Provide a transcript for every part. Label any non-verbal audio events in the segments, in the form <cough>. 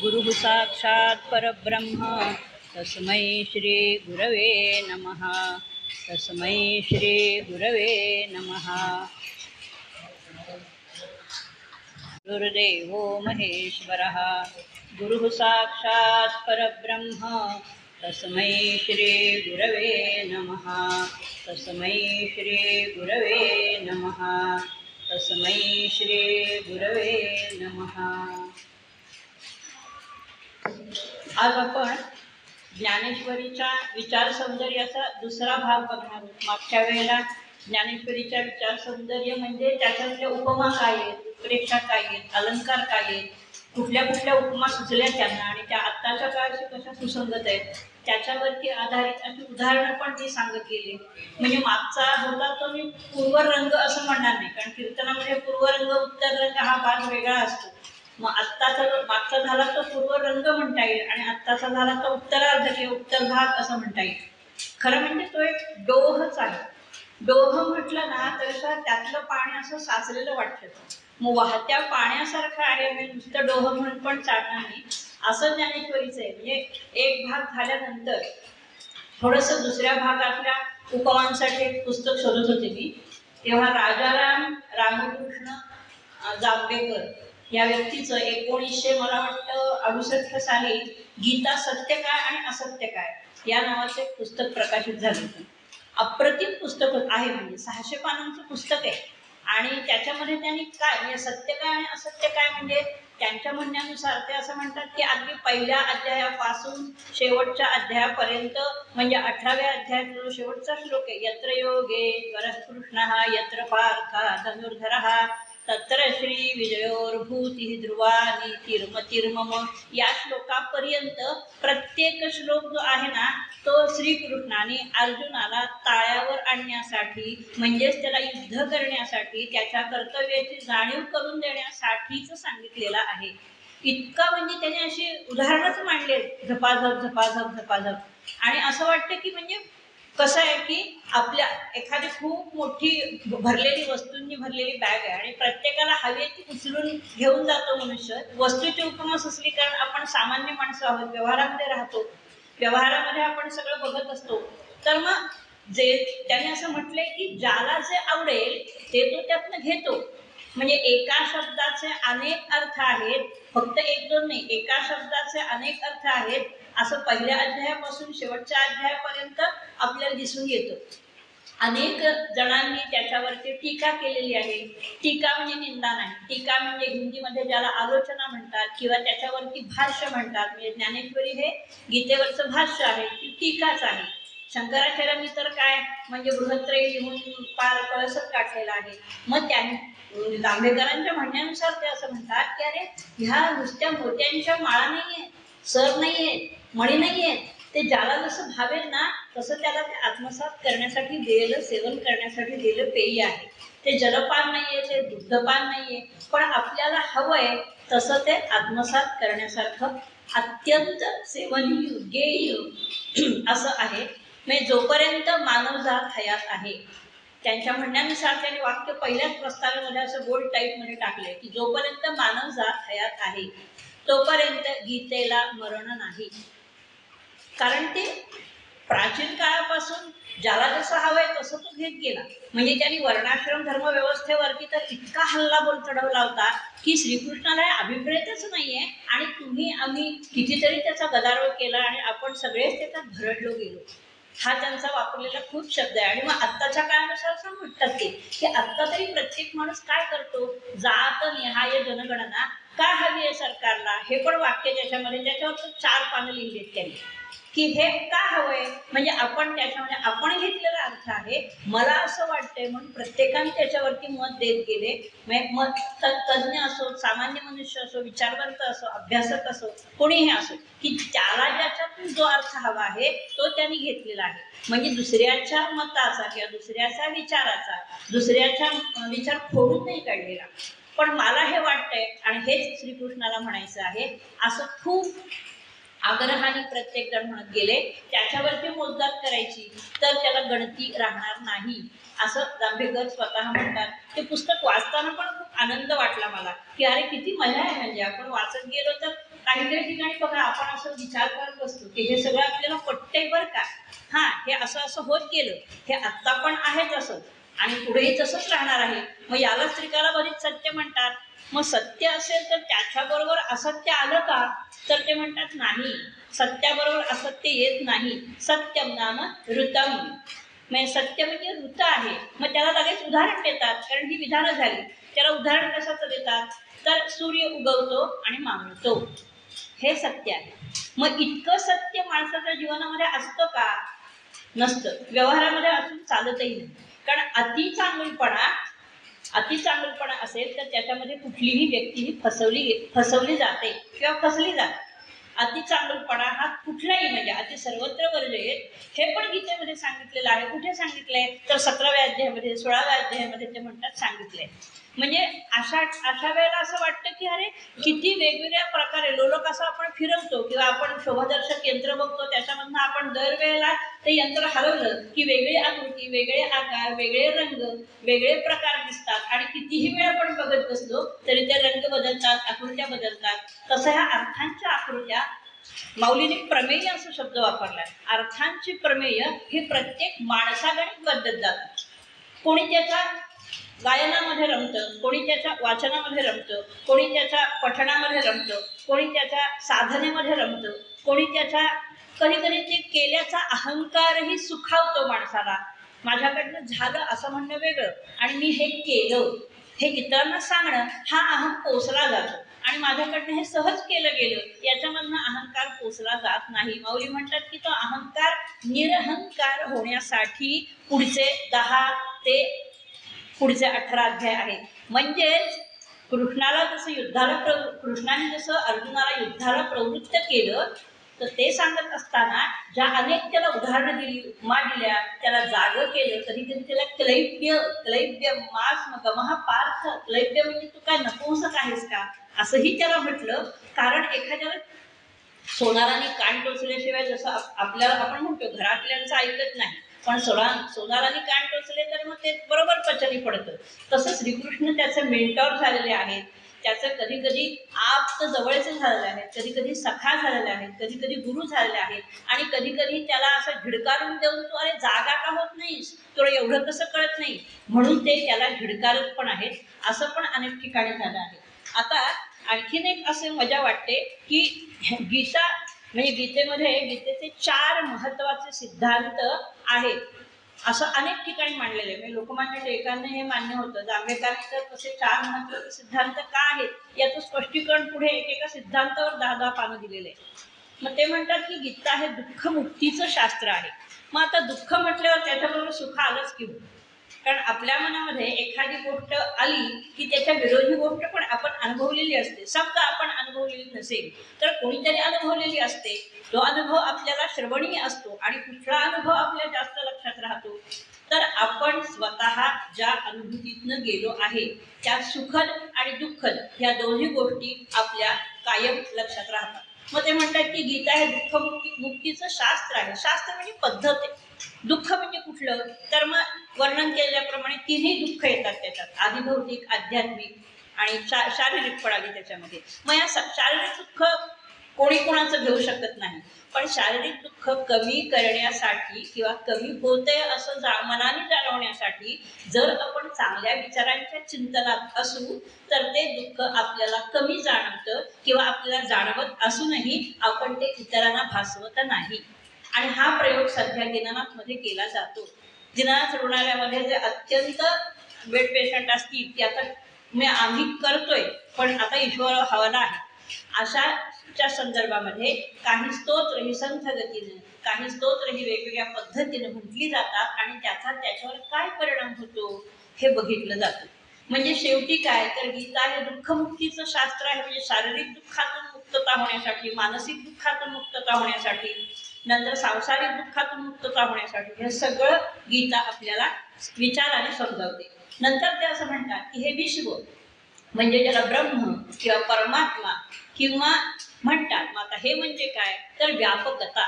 गुरुः साक्षात् परब्रह्म। तस्मै श्रीगुरवे नमः। तस्मै श्रीगुरवे नमः। गुरुर्देवो महेश्वरः। गुरुः साक्षात् परब्रह्म। तस्मै श्रीगुरवे नमः। तस्मै श्रीगुरवे नमः। तस्मै श्रीगुरवे नमः। आज आपण ज्ञानेश्वरीच्या विचार सौंदर्याचा दुसरा भाग बघणार आहोत. मागच्या वेळेला ज्ञानेश्वरीच्या विचार सौंदर्य म्हणजे त्याच्यातल्या उपमा काय आहेत प्रेक्षा काय आहेत अलंकार काय आहेत कुठल्या कुठल्या उपमा सुचल्या त्यांना आणि त्या आत्ताच्या काळाशी कशा सुसंगत आहेत त्याच्यावरती आधारित अशी उदाहरणं पण मी सांगत गेली. म्हणजे मागचा होता तो मी पूर्वरंग असं म्हणणार नाही कारण कीर्तनामध्ये पूर्वरंग उत्तर रंग हा भाग वेगळा असतो. मग आत्ताचा जो मागचा झाला तो पूर्व रंग म्हणता येईल आणि आत्ताचा झाला तो उत्तरार्ध किंवा उत्तर भाग असं म्हणता येईल. खरं म्हणजे तो एक डोहच आहे. डोह म्हटलं ना तर त्यातलं पाणी असं साचलेलं वाटतं. मग वाहत्या पाण्यासारखं आहे म्हणजे नुसतं डोह म्हणून पण चालणार नाही. असं ज्ञानेश्वरीचं आहे म्हणजे एक भाग झाल्यानंतर थोडंसं दुसऱ्या भागातल्या उपमांसाठी एक पुस्तक शोधत होते मी. तेव्हा राजाराम रामकृष्ण अं, जांभेकर या व्यक्तीचं एकोणीसशे मला वाटतं अडुसष्ट साली गीता सत्य काय आणि असत्य काय? या नावाचं एक पुस्तक प्रकाशित झालं होतं. अप्रतिम पुस्तक आहे म्हणजे सहाशे पानांचं पुस्तक आहे. आणि त्याच्यामध्ये त्यांनी काय म्हणजे सत्य काय आणि असत्य काय म्हणजे त्यांच्या म्हणण्यानुसार ते असं म्हणतात की अगदी पहिल्या अध्यायापासून शेवटच्या अध्यायापर्यंत म्हणजे अठराव्या अध्यायातला जो शेवटचा श्लोक आहे. यत्र योगे हा यत्र पार्थ धनुर्धर तत्र श्री विजयोर्भूती ध्रुवा नीतिर्मतिर्मम या श्लोकापर्यंत प्रत्येक श्लोक जो आहे ना तो श्रीकृष्णाने अर्जुनाला ताळ्यावर आणण्यासाठी म्हणजेच त्याला युद्ध करण्यासाठी त्याच्या कर्तव्याची जाणीव करून देण्यासाठीच सांगितलेला आहे. इतका म्हणजे त्याने अशी उदाहरणच मांडले झपाझप झपाझप झपाझप. आणि असं वाटतं की म्हणजे कसं आहे की आपल्या एखादी खूप मोठी भरलेली वस्तूंनी भरलेली बॅग आहे आणि प्रत्येकाला हवी आहे ती उचलून घेऊन जातो मनुष्य. वस्तूची उपमास असली कारण आपण सामान्य माणसं आहोत व्यवहारामध्ये राहतो व्यवहारामध्ये आपण सगळं बघत असतो. तर मग जे त्याने असं म्हटलंय की ज्याला जे आवडेल ते तो त्यातनं घेतो. म्हणजे एका शब्दाचे अनेक अर्थ आहेत फक्त एक दोन नाही एका शब्दाचे अनेक अर्थ आहेत. असं पहिल्या अध्यायापासून शेवटच्या अध्यायापर्यंत आपल्याला दिसून येतं. अनेक जणांनी त्याच्यावरती टीका केलेली आहे. टीका म्हणजे निंदा नाही. टीका म्हणजे हिंदीमध्ये ज्याला आलोचना म्हणतात किंवा त्याच्यावरती भाष्य म्हणतात. म्हणजे ज्ञानेश्वरी हे गीतेवरचं भाष्य आहे. ती टीकाच आहे. शंकराचार्यांनी तर काय म्हणजे बृहत्रय लिहून पार कळसच काढलेला आहे. मग त्यांनी म्हणजे जांभेकरांच्या म्हणण्यानुसार ते असं म्हणतात की अरे ह्या नुसत्या मोत्यांच्या माळा नाहीये सर नाहीये मणी नाहीये. ते ज्याला जसं भावेल ना तसं त्याला ते आत्मसात करण्यासाठी दिलेलं सेवन करण्यासाठी दिलेलं पेय आहे. ते जलपान नाहीये ते दुग्धपान नाहीये. पण आपल्याला हवंय तसं ते आत्मसात करण्यासारखं अत्यंत सेवनीय गेय <clears throat> असं आहे. म्हणजे जोपर्यंत मानवजात हयात आहे त्यांच्या म्हणण्यानुसार त्यांनी वाक्य पहिल्याच प्रस्तावामध्ये असं बोल्ड टाईपमध्ये टाकले की जोपर्यंत मानवजात हयात आहे तोपर्यंत गीतेला मरण नाही. कारण ते प्राचीन काळापासून ज्याला जसं हवंय तसं तो घेत गेला. म्हणजे त्यांनी वर्णाश्रम धर्म व्यवस्थेवरती तर इतका हल्ला बोल चढवला होता की श्रीकृष्णाला हे अभिप्रेतच नाहीये आणि तुम्ही आम्ही कितीतरी त्याचा गदारोळ केला आणि आपण सगळेच त्याच्यात भरडलो गेलो. हा त्यांचा वापरलेला खूप शब्द आहे. आणि मग आत्ताच्या काळानुसार असं म्हणतात की आत्ता तरी प्रत्येक माणूस काय करतो? जात निहाय जनगणना का हवी आहे सरकारला? हे पण वाक्य त्याच्यामध्ये त्याच्यावर चार पानं लिहिलेत त्यांनी. की हे का हवंय? म्हणजे आपण त्याच्यामध्ये आपण घेतलेला अर्थ आहे मला असं वाटतंय म्हणून प्रत्येकाने त्याच्यावरती मत देत गेले. म्हणजे मत तज्ज्ञ असो सामान्य मनुष्य असो विचारवंत असो अभ्यासक असो कोणीही असो की त्याला ज्याच्यातून जो अर्थ हवा आहे तो त्यांनी घेतलेला आहे. म्हणजे दुसऱ्याच्या मताचा किंवा दुसऱ्याच्या विचाराचा दुसऱ्याच्या विचार खोडून नाही काढलेला. पण मला हे वाटतंय आणि हेच श्रीकृष्णाला म्हणायचं आहे असं खूप आग्रहाने प्रत्येक जण म्हणत गेले त्याच्यावरती मोजदात करायची तर त्याला गणती राहणार नाही. असं जांभेकर स्वतः म्हणतात. ते पुस्तक वाचताना पण खूप आनंद वाटला मला की अरे किती मजा आहे म्हणजे. आपण वाचत गेलो तर काही काही ठिकाणी बघा आपण असं विचार करत असतो की हे सगळं आपल्याला पटतंय बरं का? हा हे असं असं होत गेलं. हे आत्ता पण आहेच असं आणि पुढेही तसंच राहणार आहे. मग यालाच बरीच सत्य म्हणतात. मग सत्य असेल तर त्याच्याबरोबर असत्य आलं का? तर ते म्हणतात नाही. सत्याबरोबर असत्य येत नाही. सत्यम नाम ऋतम. म्हणजे सत्य म्हणजे ऋत आहे. मग त्याला लगेच उदाहरण देतात कारण ही विधानं झाली. त्याला उदाहरण कशाचं देतात? तर सूर्य उगवतो आणि मावळतो. हे सत्य आहे. मग इतकं सत्य माणसाच्या जीवनामध्ये असतं का? नसतं. व्यवहारामध्ये असून चालतही नाही. कारण अति चांगलीपणा अतिचांगलपणा असेल तर त्याच्यामध्ये कुठलीही व्यक्ती ही फसवली फसवली जाते किंवा फसली जाते. अतिचांगलपणा हा कुठलाही म्हणजे अति सर्वत्र वर्जय हे पण गीतेमध्ये सांगितलेलं आहे. कुठे सांगितलंय? तर सतराव्या अध्यायामध्ये सोळाव्या अध्यायामध्ये ते म्हणतात सांगितलंय. म्हणजे अशा अशा वेळेला असं वाटतं की अरे किती वेगवेगळ्या प्रकारे लोलक असं आपण फिरवतो किंवा आपण शोभादर्शक यंत्र बघतो त्याच्यामधनं आपण दरवेळेला ते यंत्र हरवलं की वेगळी आकृती वेगळे आकार वेगळे रंग वेगळे प्रकार दिसतात. आणि कितीही वेळ आपण बघत बसलो तरी ते रंग बदलतात आकृत्या बदलतात. तसं ह्या अर्थांच्या आकृत्या माऊलीने प्रमेय असा शब्द वापरला अर्थांची प्रमेय हे प्रत्येक माणसागणिक बदलत जातात कोणी त्याच्या गायनामध्ये रमतं कोणी त्याच्या वाचनामध्ये रमतं कोणी त्याच्या पठणामध्ये रमतं कोणी त्याच्या साधनेमध्ये रमतं कोणी त्याच्या कधी कधी ते केल्याचा अहंकारही सुखावतो माणसाला. माझ्याकडनं झालं असं म्हणणं वेगळं आणि मी हे केलं. हे इतरांना सांगणं हा अहम पोचला जातो. आणि माझ्याकडनं हे सहज केलं गेलं. याच्यामधनं अहंकार पोचला जात नाही. माऊली म्हणतात की तो अहंकार निरहंकार होण्यासाठी पुढचे दहा ते पुढचे अठरा अध्याय आहेत म्हणजेच कृष्णाला जसं युद्धाला प्र कृष्णाने जसं अर्जुनाला युद्धाला प्रवृत्त केलं तर ते सांगत असताना ज्या अनेक त्याला उदाहरणं दिली उपमा दिल्या त्याला जाग केलं तरी कधी त्याला क्लैब्य क्लैब्य मास गमहा पार्थ क्लैब्य म्हणजे तू काय नपुंसक आहेस का? असंही त्याला म्हटलं. कारण एखाद्याला सोनाराने कान टोचल्याशिवाय जसं आपल्याला आपण म्हणतो घरातल्यांचं ऐकत नाही. पण सोना सोनाराने कान टोचले तर मग ते बरोबर पचनी पडतं. तसं श्रीकृष्ण त्याचे मेंटॉर झालेले आहेत. त्याचं कधी कधी आप तर जवळचे झालेले आहेत कधी कधी सखा झालेले आहेत कधी कधी गुरु झालेले आहेत आणि कधी कधी त्याला असं झिडकारून देऊन तू अरे जागा का होत नाहीस? तुला एवढं कसं कळत नाही? म्हणून ते त्याला झिडकारत पण आहेत असं पण अनेक ठिकाणी झालं आहे. आता आणखीन एक असं मजा वाटते की गीता म्हणजे गीतेमध्ये गीतेचे चार महत्त्वाचे सिद्धांत आहेत. असं अनेक ठिकाणी मांडलेले आहे. म्हणजे लोकमान्य टिळकांना हे मान्य होतं. जांभेकरांनी तर तसे चार महत्त्वाचे सिद्धांत का आहेत? याचं स्पष्टीकरण पुढे एकेका सिद्धांतावर दहा दहा पानं दिलेले आहे मग ते म्हणतात की गीता हे दुःख मुक्तीचं शास्त्र आहे. मग आता दुःख म्हटल्यावर त्याच्याबरोबर सुख आलंच की कारण आपल्या मनामध्ये एखादी गोष्ट आली की त्याच्या विरोधी गोष्ट पण आपण अनुभवलेली असते. समजा आपण अनुभवलेली नसेल तर कोणीतरी अनुभवलेली असते. तो अनुभव आपल्याला श्रवणीय असतो आणि कुठला अनुभव आपल्या जास्त लक्षात राहतो. तर आपण स्वतः ज्या अनुभूतीतनं गेलो आहे त्या सुखद आणि दुःखद ह्या दोन्ही गोष्टी आपल्या कायम लक्षात राहतात. मग ते म्हणतात की गीता हे दुःख मुक्तीचं शास्त्र आहे. शास्त्र म्हणजे पद्धत आहे. दुःख म्हणजे कुठलं? तर मग वर्णन केल्याप्रमाणे तिन्ही दुःख येतात त्याच्यात. आधिभौतिक आध्यात्मिक आणि शा शारीरिक पण आली त्याच्यामध्ये. मग या शारीरिक दुःख कोणी कोणाचं घेऊ शकत नाही. पण शारीरिक दुःख कमी करण्यासाठी किंवा कमी होतंय असं जा मनाने जाणवण्यासाठी जर आपण चांगल्या विचारांच्या चिंतनात असू तर ते दुःख आपल्याला कमी जाणवतं किंवा आपल्याला जाणवत असूनही आपण ते इतरांना भासवत नाही. आणि हा प्रयोग सध्या दिनानाथमध्ये केला जातो. दिनानाथ रुग्णालयामध्ये जे अत्यंत बेड पेशंट असतील ते आता मी आम्ही करतोय पण आता ईश्वर हवाला आहे. अशाच्या संदर्भामध्ये काही स्तोत्र ही संथ गतीने काही स्तोत्र ही वेगवेगळ्या पद्धतीने म्हटली जातात आणि त्याचा त्याच्यावर काय परिणाम होतो हे बघितलं जातं. म्हणजे शेवटी काय तर गीता हे दुःखमुक्तीचं शास्त्र आहे. म्हणजे शारीरिक दुःखातून मुक्तता होण्यासाठी मानसिक दुःखातून मुक्तता होण्यासाठी नंतर सांसारिक दुःखातून मुक्तता होण्यासाठी हे सगळं गीता आपल्याला विचाराने समजावते. नंतर ते असं म्हणतात की हे विश्व म्हणजे ज्याला ब्रह्म किंवा परमात्मा किंवा म्हणतात मग आता हे म्हणजे काय? तर व्यापकता.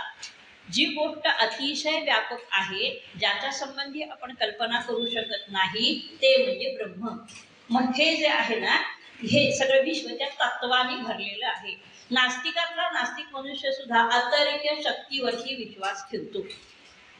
जी गोष्ट अतिशय व्यापक आहे ज्याच्या संबंधी आपण कल्पना करू शकत नाही ते म्हणजे ब्रह्म. मग हे जे आहे ना हे सगळं विश्व त्या तत्वाने भरलेलं आहे. नास्तिकातला नास्तिक मनुष्य सुद्धा अतिरिक्त शक्तीवरती विश्वास ठेवतो.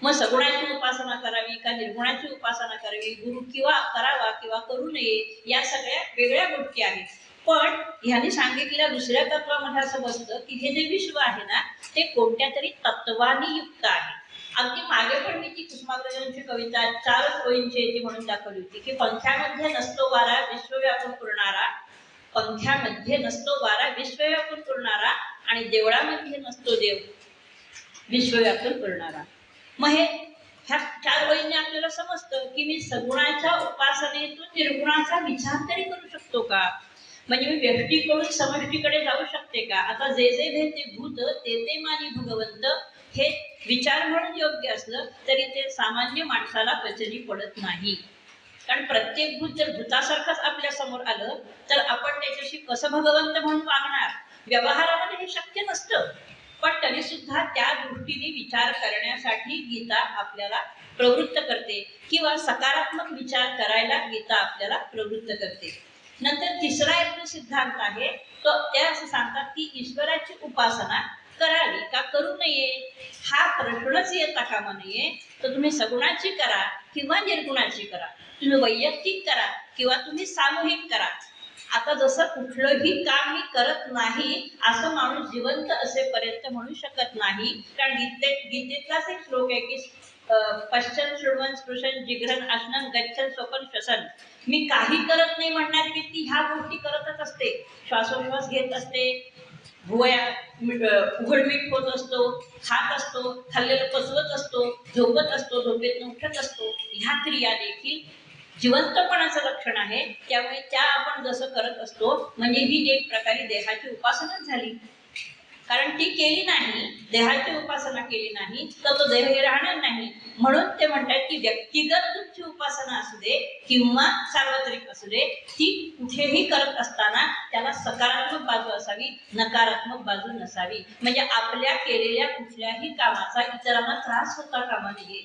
मग सगुणाची उपासना करावी का निर्गुणाची उपासना करावी गुरु किंवा करावा किंवा करू नये या सगळ्या वेगळ्या गोष्टी आहेत. पण ह्यांनी सांगितलेल्या दुसऱ्या तत्वामध्ये असं बसतं की हे जे विश्व आहे ना ते कोणत्या तरी तत्वानी युक्त आहे. अगदी मागे पण मी ती कुसुमाग्रजांची कविता चार ओळींची म्हणून दाखवली होती की पंख्यामध्ये नसतो वारा विश्वव्यापून पुरणारा पंख्यामध्ये नसतो वारा विश्वव्यापून पुरणारा आणि देवळामध्ये नसतो देव विश्वव्यापून पुरणारा. मग हे ह्या चार वहिनी आपल्याला समजतं की मी सगुणाच्या उपासनेतून निर्गुणाचा विचार तरी करू शकतो का? म्हणजे मी व्यक्तीकडून समष्टीकडे जाऊ शकते का? आता जे जे भे ते भूत ते ते मानी भगवंत हे विचार म्हणून योग्य असलं तरी ते सामान्य माणसाला पचनी पडत नाही. कारण प्रत्येक भूत जर भूतासारखंच आपल्यासमोर आलं तर आपण त्याच्याशी कसं भगवंत म्हणून वागणार? व्यवहारामध्ये हे शक्य नसतं. पण तरी सुद्धा त्या दृष्टीने विचार करण्यासाठी गीता आपल्याला प्रवृत्त करते किंवा सकारात्मक विचार करायला गीता आपल्याला प्रवृत्त करते. नंतर तिसरा एक जो सिद्धांत आहे तो ते असं सांगतात की ईश्वराची उपासना करावी का करू नये? हा प्रश्नच येता कामा नये तर तुम्ही सगुणाची करा किंवा निर्गुणाची करा. तुम्ही वैयक्तिक करा किंवा तुम्ही सामूहिक करा. आता जसं कुठलंही काम मी करत नाही असं माणूस जिवंत असेपर्यंत म्हणू शकत नाही. कारण गीते गीतेतलाच एक श्लोक आहे की पश्चन शृण्वन स्पृशन जिघ्रन आसनन गच्छन स्वपन श्वसन मी काही करत नाही म्हणणार व्यक्ती ह्या गोष्टी करतच असते. श्वासोश्वास घेत असते. भुवया उघडमीठ होत असतो खात असतो खाल्लेलं पचवत असतो झोपत असतो झोपेत उठत असतो ह्या क्रिया देखील जिवंतपणाचं लक्षण आहे. त्यामुळे त्या आपण जसं करत असतो म्हणजे ही एक प्रकारे देहाची उपासनाच झाली कारण ती केली नाही देहाची उपासना केली नाही तर तो देह राहणार नाही. म्हणून ते म्हणतात की व्यक्तिगत तुमची उपासना असू दे किंवा सार्वत्रिक असू दे ती कुठेही करत असताना त्याला सकारात्मक बाजू असावी नकारात्मक बाजू नसावी. म्हणजे आपल्या केलेल्या कुठल्याही कामाचा इतरांना त्रास होता कामा नये.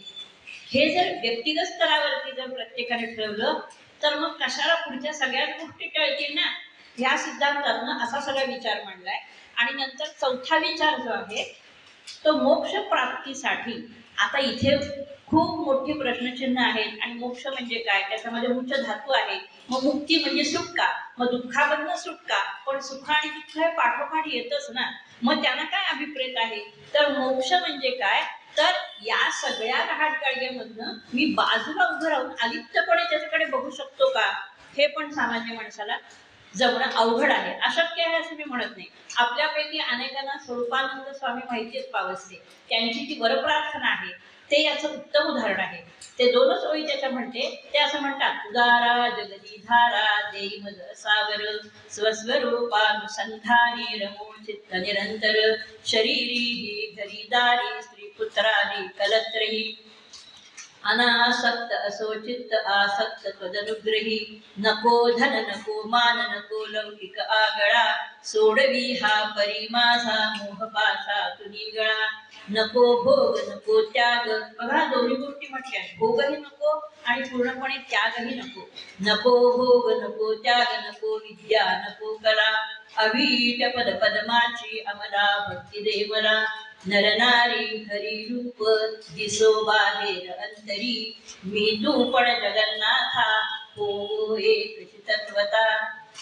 हे जर व्यक्तिगत स्तरावरती जर प्रत्येकाने ठरवलं तर मग कशाला पुढच्या सगळ्याच गोष्टी टळतील ना? ह्या सिद्धांतातनं असा सगळा विचार मांडलाय. आणि नंतर चौथा विचार जो आहे तो मोक्ष प्राप्तीसाठी. आता इथे खूप मोठी प्रश्नचिन्ह आहेत आणि मोक्ष म्हणजे काय? त्याच्यामध्ये उच्च धातू आहे. मग मुक्ती म्हणजे सुटका. मग दुःखामधनं सुटका. पण सुख आणि दुःख हे पाठोपाठ येतच ना. मग त्यांना काय अभिप्रेत आहे? तर मोक्ष म्हणजे काय? तर या सगळ्या रहाटकाळ्यामधनं मी बाजूला उभं राहून अलिप्तपणे त्याच्याकडे बघू शकतो का? हे पण सामान्य माणसाला जगणं अवघड आहे. अशक्य आहे असं मी म्हणत नाही. आपल्यापैकी अनेकांना स्वरूपानंद स्वामी माहितीच पावसते. त्यांची जी वरप्रार्थना आहे. ते याचं उत्तम उदाहरण आहे. ते दोनच ओळी त्याच्या म्हणते ते असं म्हणतात उदारा जगदीधारा देई मज सागर स्वस्वरूपानुसंधानी रमो चित्त निरंतर. शरीरी ही घरीदारी स्त्री पुत्रारी कलत्रही. अनासक्त असो चित्त आसक्त त्वदनुग्रही नको धन नको मान नको लौकिक आगळा सोडवी हा परी माझा मोह पाशा तुनी गळा नको भोग नको त्याग बघा दोन्ही गोष्टी म्हटल्या भोगही नको आणि पूर्णपणे त्यागही नको नको भोग नको त्याग नको विद्या नको कला अवीट पद पदमाची अमला भक्ती देवला नरनारी हरी रूप दिसो बाहेर अंतरी. मी तू पण जगन्नाथा हो एक तत्वता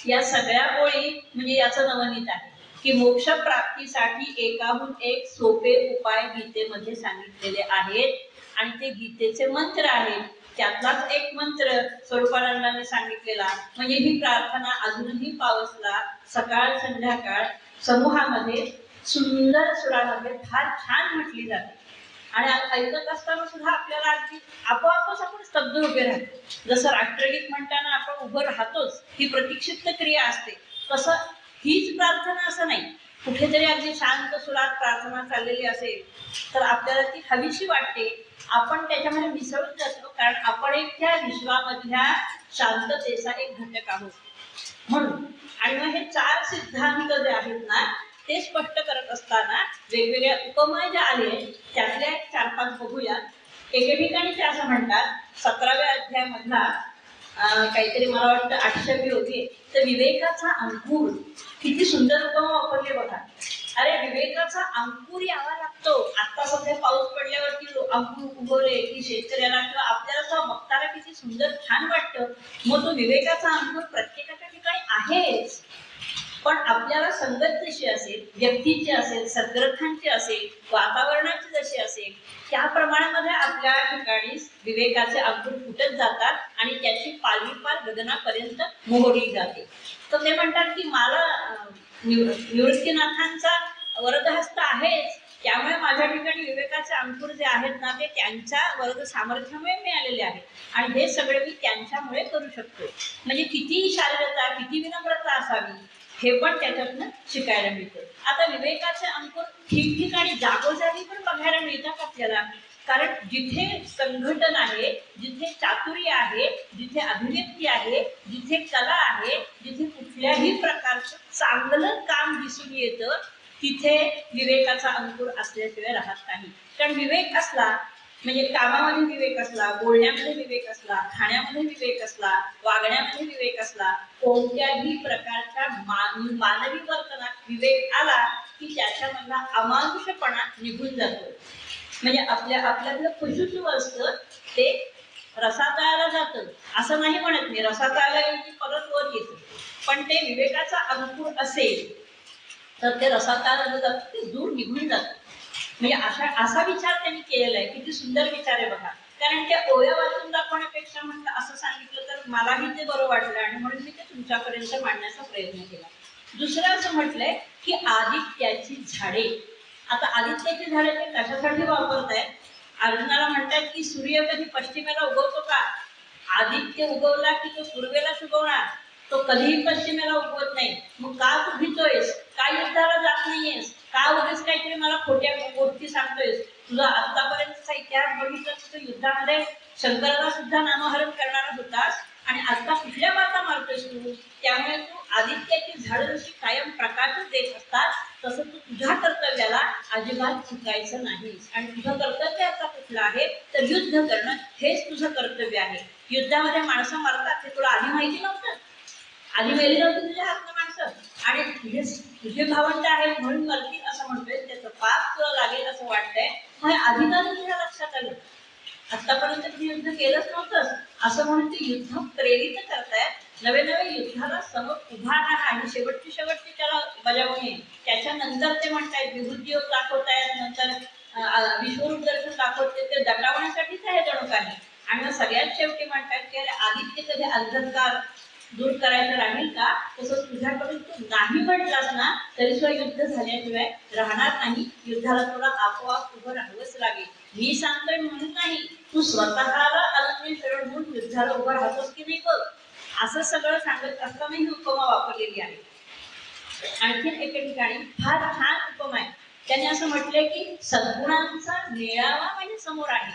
या सगळ्या ओळी म्हणजे याचं नवनीत आहे. की मोक्ष प्राप्तीसाठी एकाहून एक सोपे उपाय गीतेमध्ये सांगितलेले आहेत. आणि ते गीतेचे मंत्र आहेत. त्यातलाच एक मंत्र स्वरूपानंदाने सांगितलेला. म्हणजे ही प्रार्थना अजूनही पावसला सकाळ संध्याकाळ समूहामध्ये सुंदर सुरामध्ये फार छान म्हटली जाते. आणि ऐकत असताना सुद्धा आपल्याला अगदी आपोआपच आपण स्तब्ध उभे राहतो. जसं राष्ट्रगीत म्हणताना आपण उभं राहतोच ही प्रतीक्षित क्रिया असते. तसं हीच प्रार्थना असं नाही. कुठेतरी अगदी शांत सुरात प्रार्थना चाललेली असेल तर आपल्याला ती हवीशी वाटते. आपण त्याच्यामध्ये मिसळून जातो कारण आपण एक त्या विश्वामधल्या शांततेचा एक घटक आहोत. म्हणून आणि मग हे चार सिद्धांत जे आहेत ना ते स्पष्ट करत असताना वेगवेगळ्या उपमा ज्या आले त्यातल्या चार पाच बघूया एके ठिकाणी ते असं म्हणतात सतराव्या अध्यायामधला काहीतरी मला वाटतं आठशेवी होती तर विवेकाचा अंकुर किती सुंदर उपमा वापरले बघा. अरे विवेकाचा अंकुर यावा लागतो. आता सध्या पाऊस पडल्यावरती अंकुर उगवले की शेतकऱ्याला किंवा आपल्याला बघताना किती सुंदर छान वाटतं. मग तो विवेकाचा अंकुर प्रत्येकाच्या ठिकाणी आहेच. पण आपल्याला संगत जशी असेल व्यक्तीची असेल सद्ग्रथांची असेल वातावरणाची जशी असेल त्या प्रमाणामध्ये आपल्या ठिकाणी विवेकाचे अंकुर फुटत जातात आणि त्याची पालवीपाल गगनापर्यंत मोहरली जाते. तर ते म्हणतात की मला निवृत्तीनाथांचा वरदहस्त आहेच त्यामुळे माझ्या ठिकाणी विवेकाचे अंकुर जे आहेत ना ते त्यांच्या वर्ग सामर्थ्यामुळे मिळालेले आहेत. आणि हे सगळे मी त्यांच्यामुळे करू शकतो. म्हणजे किती शारीरता किती विनम्रता असावी हे पण त्याच्यातनं शिकायला मिळतं. आता विवेकाचे अंकुर ठिकठिकाणी जागोजागी पण बघायला मिळतात आपल्याला. कारण जिथे संघटन आहे जिथे चातुर्य आहे जिथे अभिव्यक्ती आहे जिथे कला आहे जिथे कुठल्याही प्रकारचं चांगलं काम दिसून येतं तिथे विवेकाचा अंकुर असल्याशिवाय राहत नाही. कारण विवेक असला म्हणजे कामामध्ये विवेक असला बोलण्यामध्ये विवेक असला खाण्यामध्ये विवेक असला वागण्यामध्ये विवेक असला कोणत्याही प्रकारच्या मा- मानवी वर्तनात विवेक आला की त्याच्यामधला अमानुषपणा निघून जातो. म्हणजे आपल्या आपल्यातलं पशुत्व असतं ते रसातळाला जातं. असं नाही म्हणत मी रसातळाला येऊन परत वर येतं. पण ते विवेकाचा अंकुर असेल तर ते रसातळाला जातं ते दूर निघून जातं. म्हणजे अशा असा विचार त्यांनी केलेला आहे किती सुंदर विचार आहे बघा. कारण त्या ओव्या वाचून दाखवण्यापेक्षा म्हटलं असं सांगितलं तर मलाही ते बरं वाटलं आणि म्हणून मी ते तुमच्यापर्यंत मांडण्याचा प्रयत्न केला. दुसरं असं म्हटलंय की आदित्याची झाडे. आता आदित्याची झाडे ते कशासाठी वापरतायत अर्जुनाला म्हणतात की सूर्य कधी पश्चिमेला उगवतो का? आदित्य उगवला की तो पूर्वेलाच उगवणार? तो कधीही पश्चिमेला उगवत नाही. मग का तू भीतोयस का युद्धाला जात नाहीयेस? का उगीच काहीतरी मला खोट्या गोष्टी सांगतोयस? तुझा आतापर्यंतचा इतिहास बघितला तुझं युद्धामध्ये शंकराला सुद्धा नामहरण करणारा होतास आणि आता कुठल्या माता मारतोयस तू? त्यामुळे तू आदित्याची झाडं जशी कायम प्रकाशच देत असतात तसं तू तुझ्या कर्तव्याला अजिबात चुकायचं नाहीस. आणि तुझं कर्तव्य आता कुठलं आहे? तर युद्ध करणं हेच तुझं कर्तव्य आहे. युद्धामध्ये माणसं मारतात हे तुला आधी माहिती नव्हतं? आधी मेली नव्हती तुझ्या हात आणि तुझे तुझे भावंड आहेत म्हणून मरतील असं म्हणतोय त्याचं पाप तुला लागेल असं वाटतंय. मग अधिकारी तुझ्या लक्षात आलं. आतापर्यंत तुम्ही युद्ध केलंच नव्हतंच. असं म्हणून ते युद्ध प्रेरित करतायत. नवे नवे युद्धाला समोर उभा राहा आणि शेवटची शेवटची त्याला बजावणी. त्याच्या त्याच्यानंतर ते म्हणतायत विभूती दाखवतायत. नंतर विश्वरूप दर्शन दाखवते. ते दटावण्यासाठीच आहे जणू काही. आणि मग सगळ्यात शेवटी म्हणतात की आदित्य कधी अंधकार दूर करायचा राहील का? तसं तुझ्याकडून तू नाही म्हटलास ना तरी सुद्धा युद्ध झाल्याशिवाय राहणार नाही. युद्धाला तुला आपोआप उभं राहावंच लागेल. मी सांगतोय म्हणून नाही. तू स्वतःला अनन्य शरण म्हणून युद्धाला उभं राहतोस की नाही बघ? असं सगळं सांगत असताना ही उपमा वापरलेली आहे. आणखीन एके ठिकाणी फार छान उपमा आहे. त्यांनी असं म्हटलंय की सद्गुणांचा मेळावा म्हणजे समोर आहे.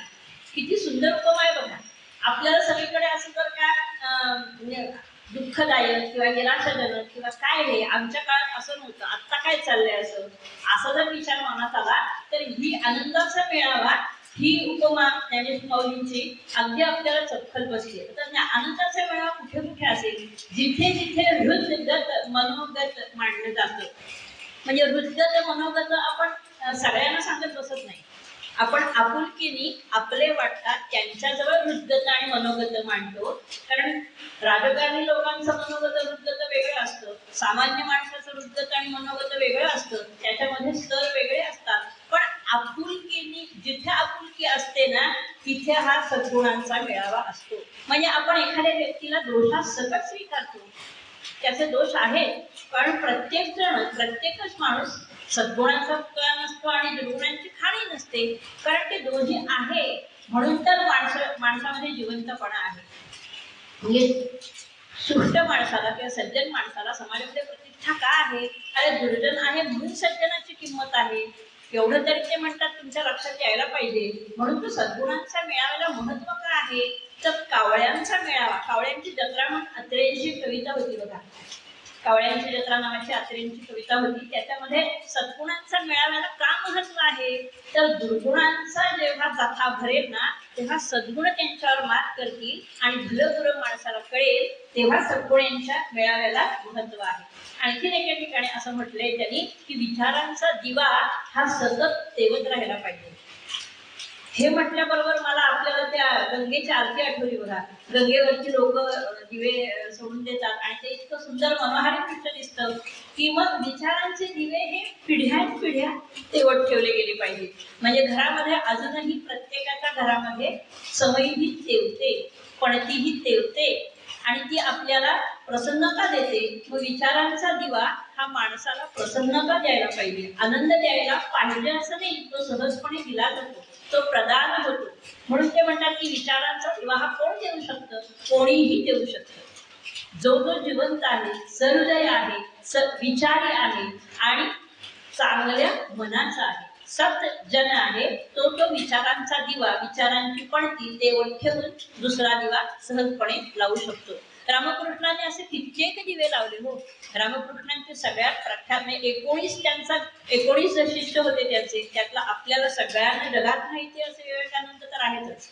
किती सुंदर उपमा आहे बघा. आपल्याला सगळीकडे असं तर काय अं, म्हणजे दुःखदायक किंवा निराशाजनक किंवा काय हे आमच्या काळात असं नव्हतं. आत्ता काय चाललंय असं? असा जर विचार मनात आला तर ही आनंदाचा मेळावा ही उपमा ज्ञानेश माऊलींची अगदी आपल्याला चपखल बसली. तर आनंदाचा मेळावा कुठे कुठे असेल? जिथे जिथे हृदगत मनोगत मांडलं जातं. म्हणजे हृदगत मनोगत आपण सगळ्यांना सांगत आपण आपुलकीने आपले वाटतात त्यांच्याजवळ वृद्धता आणि मनोगत मांडतो. कारण राजकारणी लोकांचं मनोगत वृद्धत वेगळं असतं. सामान्य माणसाचं वृद्धत आणि मनोगत वेगळं असतं. त्याच्यामध्ये स्तर वेगळे असतात. पण आपुलकीने जिथे आपुलकी असते ना तिथे हा सद्गुणांचा मेळावा असतो. म्हणजे आपण एखाद्या व्यक्तीला दोषासकट स्वीकारतो. त्याचे दोष आहेत कारण प्रत्येक जण प्रत्येकच माणूस सद्गुणांचा पुतळा नसतो आणि दुर्गुणांची खाणी नसते. कारण ते दोन्ही आहे. म्हणून तर माणसं माणसामध्ये जिवंतपणा आहे. म्हणजे सुष्ट माणसाला किंवा सज्जन माणसाला समाजामध्ये प्रतिष्ठा का आहे? अरे दुर्जन आहे म्हणून सज्जनाची किंमत आहे. एवढं तरी ते म्हणतात तुमच्या लक्षात यायला पाहिजे. म्हणून तो सद्गुणांचा मेळाव्याला महत्त्व का आहे? तर कावळ्यांचा मेळावा कावळ्यांची जत्रा म्हणून अत्रेंची कविता होती बघा. कावळ्यांची जत्रा नावाची अत्रेंची कविता होती. त्याच्यामध्ये सद्गुणांचा मेळाव्याला का महत्त्व आहे? तर दुर्गुणांचा जेव्हा जथा भरेल ना तेव्हा सद्गुण त्यांच्यावर मात करतील आणि भलं माणसाला कळेल तेव्हा सद्गुण यांच्या मेळाव्याला महत्त्व आहे. आणखीन एका ठिकाणी असं म्हटलंय त्यांनी की विचारांचा दिवा हा सतत तेवत राहायला पाहिजे. हे म्हटल्याबरोबर मला आपल्याला त्या गंगेची आरती आठवली बघा. गंगेवरची लोक दिवे सोडून देतात आणि ते इतकं सुंदर मनोहारी दृश्य दिसतं की मग विचारांचे दिवे हे पिढ्यान पिढ्या तेवट ठेवले गेले पाहिजे म्हणजे घरामध्ये अजूनही प्रत्येकाच्या घरामध्ये समय ही तेवते पणतीही तेवते. आणि ती आपल्याला प्रसन्नता देते. मग विचारांचा दिवा हा माणसाला प्रसन्नता द्यायला पाहिजे. आनंद द्यायला पाहिजे असं नाही. तो सहजपणे दिला जातो. तो प्रदान होतो. म्हणून ते म्हणतात की विचारांचा दिवा हा कोण देऊ शकतं? कोणीही देऊ शकतं. जो जो जिवंत आहे सहृदय आहे स विचारी आहे आणि चांगल्या मनाचा आहे. सत जन आहे. तो तो विचारांचा दिवा विचारांची पणती तेवढ ठेवून दुसरा दिवा सहजपणे लावू शकतो. रामकृष्णाने असे कित्येक दिवे लावले हो. रामकृष्णांचे सगळ्यात प्रख्यात एकोणीस त्यांचा एकोणीस शिष्य होते त्यांचे. त्यातला आपल्याला सगळ्यांना जगात माहिती असे विवेकानंद तर आहेतच.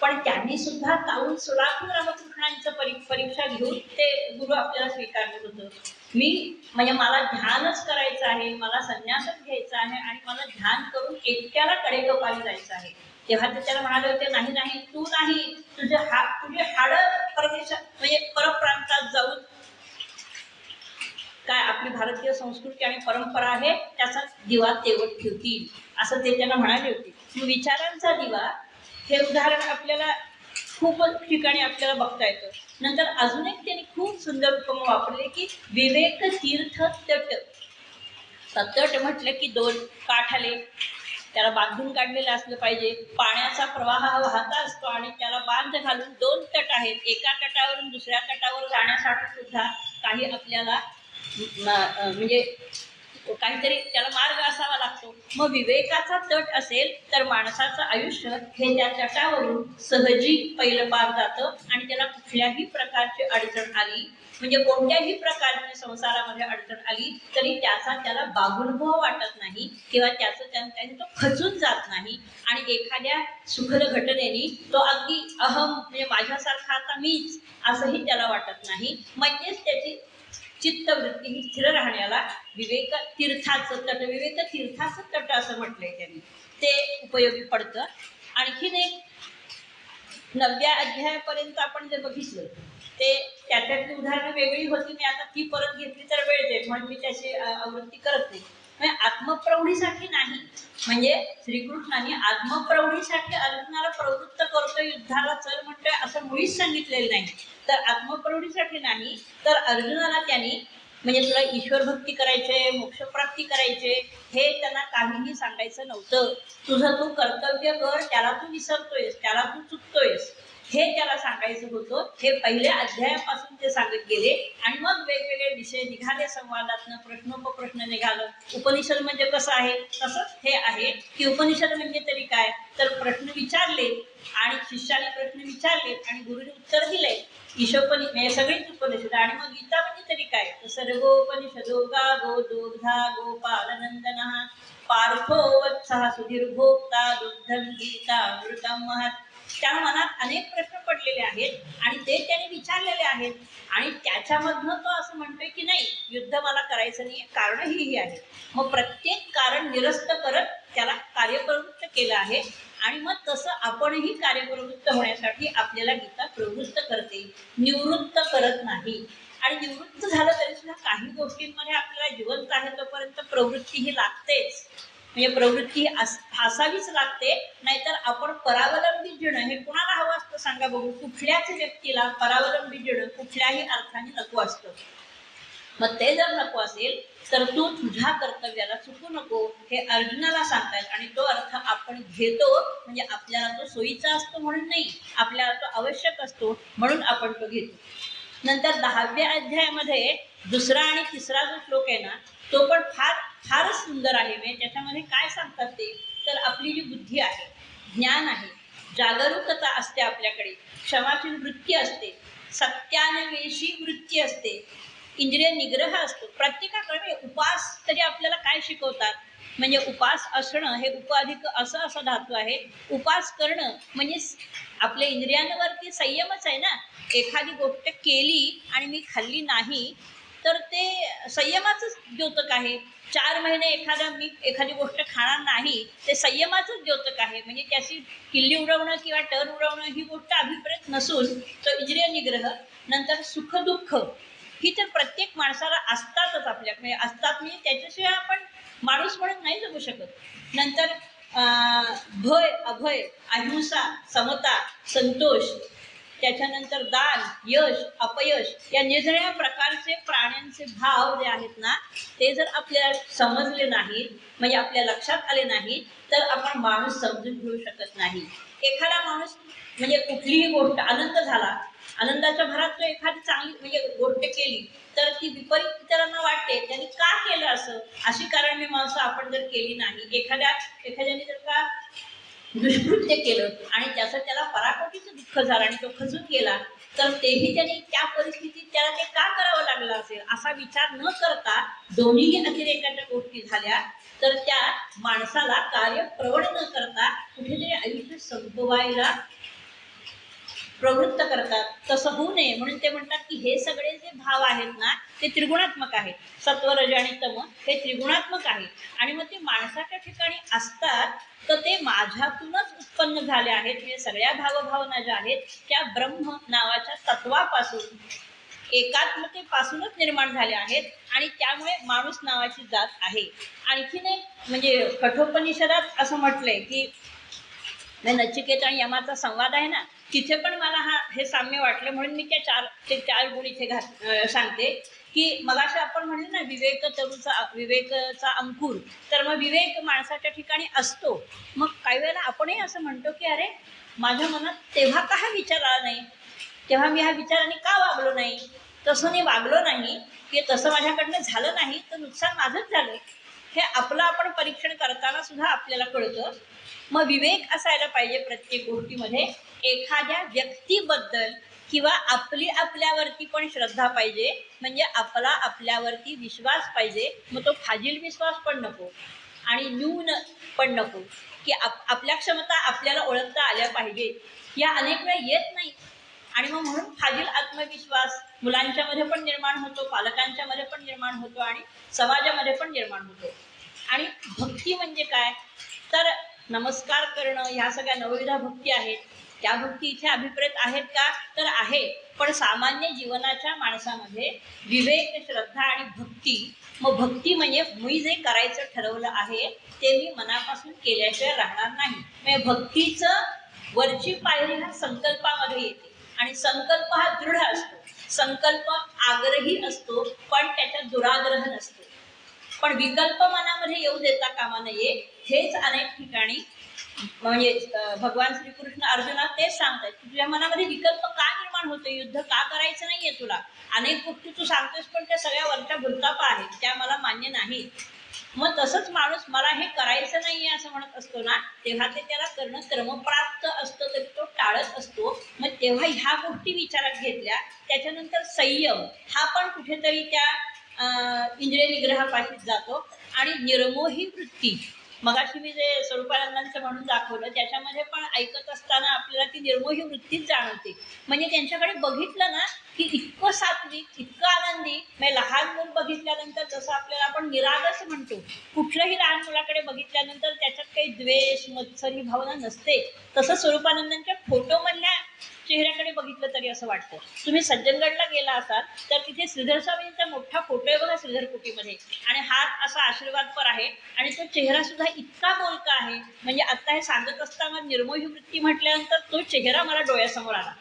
पण त्यांनी सुद्धा काउन सुलाखून रामकृष्णांचं परी परीक्षा घेऊन ते गुरु आपल्याला स्वीकारलं होतं. मी म्हणजे मला ध्यानच करायचं आहे मला संन्यासच घ्यायचा आहे आणि मला ध्यान करून एकट्याला कडेकपाली जायचं आहे. तेव्हा ते त्याला म्हणाले होते नाही नाही तू नाही तुझे हा तुझे हाड परदेशात म्हणजे परप्रांतात जाऊन काय आपली भारतीय संस्कृती आणि परंपरा आहे त्याचा दिवा तेवट ठेवतील. असं ते त्यांना म्हणाले होते. विचारांचा दिवा हे उदाहरण आपल्याला खूप ठिकाणी आपल्याला बघता येतं. नंतर अजून एक त्यांनी खूप सुंदर उपमा वापरले की विवेक तीर्थ तट. तट म्हटलं की दोन काठ आले त्याला बांधून काढलेलं असलं पाहिजे. पाण्याचा प्रवाह हा वाहता असतो आणि त्याला बांध घालून दोन तट आहेत. एका तटावरून दुसऱ्या तटावर जाण्यासाठी सुद्धा काही आपल्याला म्हणजे काहीतरी त्याला मार्ग असावा लागतो. मग विवेकाचा तट असेल तर माणसाचं आयुष्य हे त्या तटावरून सहजी पहिलं पार जातं आणि त्याला कुठल्याही प्रकारची अडचण आली म्हणजे कोणत्याही प्रकारची संसारामध्ये अडचण आली तरी त्याचा त्याला बागुलभव वाटत नाही किंवा त्याचं त्या- त्याने तो खचून जात नाही. आणि एखाद्या सुखद घटनेने तो अगदी अहम म्हणजे माझ्यासारखा आता मीच असंही त्याला वाटत नाही. म्हणजेच त्याची चित्तवृत्ती ही स्थिर राहण्याला विवेक तीर्थाचं तट विवेक तीर्थाचं तट असं म्हटलंय त्यांनी. ते उपयोगी पडतं. आणखीन एक नवव्या अध्यायापर्यंत आपण जे बघितलं ते त्याच्यातली उदाहरणं वेगळी होती मी आता ती परत घेतली तर वेळ जाईल म्हणून मी त्याची आवृत्ती करत नाही. म्हणजे आत्मप्रौढीसाठी नाही. म्हणजे श्रीकृष्णाने आत्मप्रौढीसाठी अर्जुनाला प्रवृत्त करतो युद्धाला चल म्हणतोय असं मुळीच सांगितलेलं नाही. तर आत्मप्रौढीसाठी नाही तर अर्जुनाला त्यांनी म्हणजे तुला ईश्वर भक्ती करायचे मोक्षप्राप्ती करायचे हे त्यांना काहीही सांगायचं नव्हतं. तुझं तू कर्तव्य कर त्याला तू विसरतोयस त्याला तू चुकतोयस. हे त्याला सांगायचं होतं. हे पहिल्या अध्यायापासून ते सांगत गेले. आणि मग वेगवेगळे विषय निघाले संवादातनं. प्रश्नोपप्रश्न निघालं. उपनिषद म्हणजे कसं आहे? तसंच हे आहे की उपनिषद म्हणजे तरी काय? तर प्रश्न विचारले आणि शिष्याने प्रश्न विचारले आणि गुरुने उत्तर दिले. ईशोपनि म्हणजे सगळीच उपनिषद. आणि मग गीता म्हणजे तरी काय? तर सर्वोपनिषदो गा गो दोग्धा गोपालनंदन पार्थो वत्सः सुधीर्भोक्ता दुग्धम गीता अमृतम महत्. त्या मनात अनेक प्रश्न पडलेले आहेत आणि ते त्याने विचारलेले आहेत. आणि त्याच्यामधनं तो असं म्हणतोय की नाही युद्ध मला करायचं नाही कारण ही ही आहे मग प्रत्येक कारण निरस्त करत त्याला कार्यप्रवृत्त केलं आहे आणि मग तसं आपणही कार्यप्रवृत्त होण्यासाठी आपल्याला गीता प्रवृत्त करते निवृत्त करत नाही. आणि निवृत्त झालं तरी सुद्धा काही गोष्टींमध्ये आपल्याला जिवंत आहे तोपर्यंत प्रवृत्ती ही लागतेच. म्हणजे प्रवृत्ती ही अस असावीच लागते नाहीतर आपण परावलंबी जिणं हे कुणाला हवं असतं सांगा बघू. कुठल्याच व्यक्तीला परावलंबी जिणं कुठल्याही अर्थाने नको असतं. मग ते जर नको असेल तर तू तुझ्या कर्तव्याला चुकू नको हे अर्जुनाला सांगतायत आणि तो अर्थ आपण घेतो म्हणजे आपल्याला तो सोयीचा असतो म्हणून नाही आपल्याला तो आवश्यक असतो म्हणून आपण तो घेतो. नंतर दहाव्या अध्यायामध्ये दुसरा आणि तिसरा जो श्लोक आहे ना तो पण फार फारच सुंदर आहे. म्हणजे त्याच्यामध्ये काय सांगतात ते? तर आपली जी बुद्धी आहे ज्ञान आहे जागरूकता असते आपल्याकडे. क्षमाची वृत्ती असते. सत्यानवेशी वृत्ती असते. इंद्रिय निग्रह असतो. प्रत्येकाकडे उपास तरी आपल्याला काय शिकवतात? म्हणजे उपास असणं हे उपाधिक असं असं धातू आहे. उपास करणं म्हणजे आपल्या इंद्रियांवरती संयमच आहे ना? एखादी गोष्ट केली आणि मी खाल्ली नाही तर ते संयमाचंच द्योतक आहे. चार महिने एखादा मी एखादी गोष्ट खाणार नाही ते संयमाचंच द्योतक आहे. म्हणजे त्याची किल्ली उडवणं किंवा टर उडवणं ही गोष्ट अभिप्रेत नसून तो इंद्रिय निग्रह नंतर सुखदुःख ही तर प्रत्येक माणसाला असतातच आपल्या म्हणजे असतात म्हणजे त्याच्याशिवाय आपण माणूस म्हणून नाही जगू शकत. नंतर भय अभय अहिंसा समता संतोष त्याच्यानंतर दान यश अपयश या निरनिळ्या प्रकारचे प्राण्यांचे भाव जे आहेत ना ते जर आपल्याला समजले नाहीत म्हणजे आपल्या लक्षात आले नाही तर आपण माणूस समजून घेऊ शकत नाही. एखादा माणूस म्हणजे कुठलीही गोष्ट आनंद झाला आनंदाच्या भरात तो एखादी चांगली म्हणजे गोष्ट केली तर ती विपरीत इतरांना वाटते त्यांनी का केलं असं? अशी कारण मी माणसं आपण जर केली नाही एखाद्या एखाद्याने जर का दुष्कृत्य केलं आणि त्याचं त्याला पराकोटीचं दुःख झालं आणि तो खचून गेला तर तेही त्याने त्या परिस्थितीत त्याला ते का करावं लागलं असेल? असा विचार न करता दोन्हीही अतिरेकाच्या गोष्टी झाल्या तर त्या माणसाला कार्य प्रवण न करता कुठेतरी आयुष्य संपवायला प्रवृत्त करतात. तसं होऊ नये. म्हणून ते म्हणतात की हे सगळे जे भाव आहेत ना ते त्रिगुणात्मक आहेत. सत्व रज आणि तम हे त्रिगुणात्मक आहे आणि मग ते माणसाच्या ठिकाणी असतात तर ते माझ्यातूनच उत्पन्न झाले आहेत. म्हणजे सगळ्या भावभावना ज्या आहेत त्या ब्रह्म नावाच्या तत्वापासून एकात्मतेपासूनच निर्माण झाल्या आहेत आणि त्यामुळे माणूस नावाची जात आहे. आणखीन एक म्हणजे कठोपनिषदात असं म्हटलंय की नचिकेत आणि यमाचा संवाद आहे ना तिथे पण मला हा हे साम्य वाटलं. म्हणून मी त्या चार ते चार गुण इथे घात सांगते की मगाशी आपण म्हणले ना विवेक तरुचा विवेकचा अंकुर. तर मग विवेक माणसाच्या ठिकाणी असतो. मग काही वेळेला आपणही असं म्हणतो की अरे माझ्या मनात तेव्हा का हा विचार आला नाही? तेव्हा मी ह्या विचाराने का वागलो नाही? तसं मी वागलो नाही. की तसं माझ्याकडनं झालं नाही तर नुकसान माझंच झालं. हे आपलं आपण परीक्षण करताना सुद्धा आपल्याला कळतं. मग विवेक असायला पाहिजे प्रत्येक गोष्टीमध्ये. एखाद्या व्यक्तीबद्दल किंवा आपली आपल्यावरती पण श्रद्धा पाहिजे. म्हणजे आपला आपल्यावरती विश्वास पाहिजे. मग तो फाजील विश्वास पण नको. आणि न्यून पण नको. की आप आपल्या क्षमता आपल्याला ओळखता आल्या पाहिजेत या अनेक वेळा येत नाही. आणि मग म्हणून फाजील आत्मविश्वास मुलांच्यामध्ये पण निर्माण होतो पालकांच्यामध्ये पण निर्माण होतो आणि समाजामध्ये पण निर्माण होतो. आणि भक्ती म्हणजे काय? नमस्कार करणं ह्या सगळ्या नवविधा भक्ती आहेत. त्या भक्ती इथे अभिप्रेत आहेत का? तर आहे. पण सामान्य जीवनाच्या माणसामध्ये विवेक श्रद्धा आणि भक्ती मग भक्ती म्हणजे मी जे करायचं ठरवलं आहे ते मी मनापासून केल्याशिवाय राहणार नाही. म्हणजे भक्तीचं वरची पायरी हा संकल्पामध्ये येते. आणि संकल्प हा दृढ असतो. संकल्प आग्रही असतो पण त्याच्यात दुराग्रह नसतो. पण विकल्प मनामध्ये येऊ देता कामा नये हेच अनेक ठिकाणी म्हणजे भगवान श्रीकृष्ण अर्जुनात तेच सांगतात की तुझ्या मनामध्ये विकल्प का निर्माण होतो युद्ध का करायचं नाहीये तुला? अनेक गोष्टी तू सांगतोस पण त्या सगळ्या वरच्या भूलतापा आहेत त्या मला मान्य नाहीत. मग तसंच माणूस मला हे करायचं नाहीये असं म्हणत असतो ना तेव्हा ते त्याला करणं क्रमप्राप्त असतं तरी तो टाळत असतो. मग तेव्हा ह्या गोष्टी विचारात घेतल्या त्याच्यानंतर संयम हा पण कुठेतरी त्या इंद्रिय निग्रहापाशीच जातो आणि निर्मोही वृत्ती. मगाशी मी जे स्वरूपानंदांचं म्हणून दाखवलं त्याच्यामध्ये पण ऐकत असताना आपल्याला ती निर्मोही वृत्तीच जाणवते. म्हणजे त्यांच्याकडे बघितलं ना की इतकं सात्विक इतकं आनंदी. म्हणजे लहान मूल बघितल्यानंतर जसं आपल्याला आपण निरागस म्हणतो कुठलंही लहान मुलाकडे बघितल्यानंतर त्याच्यात काही द्वेष मत्सर ही भावना नसते. तसं स्वरूपानंदांच्या फोटोमधल्या चेहऱ्याकडे बघितलं तरी असं वाटतं. तुम्ही सज्जनगडला गेला असाल तर तिथे श्रीधर स्वामींचा मोठा फोटो आहे बघा श्रीधर कुटीमध्ये. आणि हात असा आशीर्वादपर आहे. आणि तो चेहरा सुद्धा इतका बोलका आहे. म्हणजे आता हे सांगत असताना निर्मोही वृत्ती म्हटल्यानंतर तो चेहरा मला डोळ्यासमोर आला.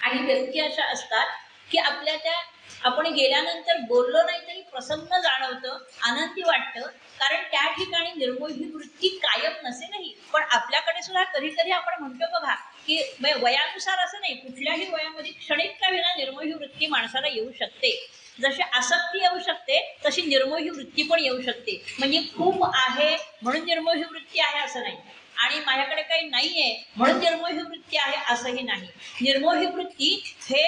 आणि व्यक्ती अशा असतात की आपल्या त्या आपण गेल्यानंतर बोललो नाही तरी प्रसन्न जाणवतं आनंदी वाटतं. कारण त्या ठिकाणी निर्मोही वृत्ती कायम नसे नाही. पण आपल्याकडे सुद्धा कधी कधी आपण म्हणतो बघा की वयानुसार असं नाही कुठल्याही वयामध्ये क्षणिक का विना निर्मोही वृत्ती माणसाला येऊ शकते. जशी आसक्ती येऊ शकते तशी निर्मोही वृत्ती पण येऊ शकते. म्हणजे खूप आहे म्हणून निर्मोही वृत्ती आहे असं नाही. आणि माझ्याकडे काही नाहीये म्हणून निर्मोही वृत्ती आहे असंही नाही. निर्मोही वृत्ती हे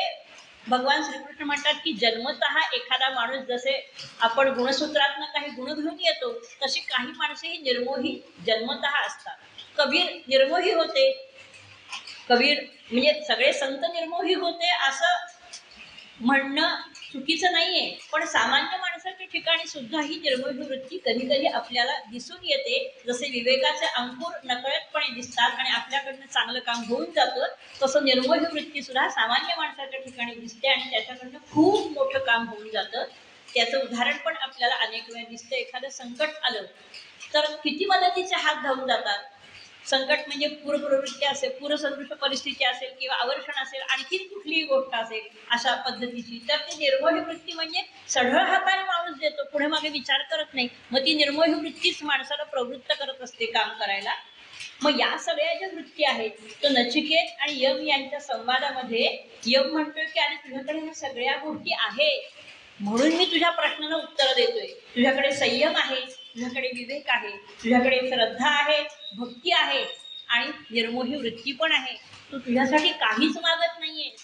भगवान श्रीकृष्ण म्हणतात की जन्मत एखादा माणूस जसे आपण गुणसूत्रातनं काही गुण घेऊन येतो तशी काही माणसे ही निर्मोही जन्मत असतात. कबीर निर्मोही होते. कबीर म्हणजे सगळे संत निर्मोही होते असं म्हणणं चुकीचं नाहीये. पण सामान्य माणसाच्या ठिकाणी सुद्धा ही निर्मोही वृत्ती कधी कधी आपल्याला दिसून येते. जसे विवेकाचे अंकुर नकळतपणे दिसतात आणि आपल्याकडनं चांगलं काम होऊन जातं तसं निर्मोही वृत्ती सुद्धा सामान्य माणसाच्या ठिकाणी दिसते आणि त्याच्याकडनं खूप मोठं काम होऊन जातं. त्याचं उदाहरण पण आपल्याला अनेक वेळा दिसतं. एखादं संकट आलं तर किती मदतीचे हात धावून जातात? संकट म्हणजे पूरप्रवृत्ती असेल पूरसदृश परिस्थिती असेल किंवा आवर्षण असेल आणखी कुठलीही गोष्ट असेल अशा पद्धतीची तर ती निर्मोही वृत्ती म्हणजे सढळ हाताने माणूस देतो पुढे मागे विचार करत नाही. मग ती निर्मोही वृत्तीच माणसाला प्रवृत्त करत असते काम करायला. मग या सगळ्या ज्या वृत्ती आहेत तो नचिकेत आणि यम यांच्या संवादामध्ये यम म्हणतोय की अरे तुझ्याकडे ह्या सगळ्या गोष्टी आहेत. म्हणून मी तुझ्या प्रश्नाला उत्तर देतोय. तुझ्याकडे संयम आहे तुझ्याकडे विवेक आहे तुझ्याकडे श्रद्धा आहे भक्ती आहे आणि निर्मोही वृत्ती पण आहे. तू तुझ्यासाठी काहीच मागत नाहीये.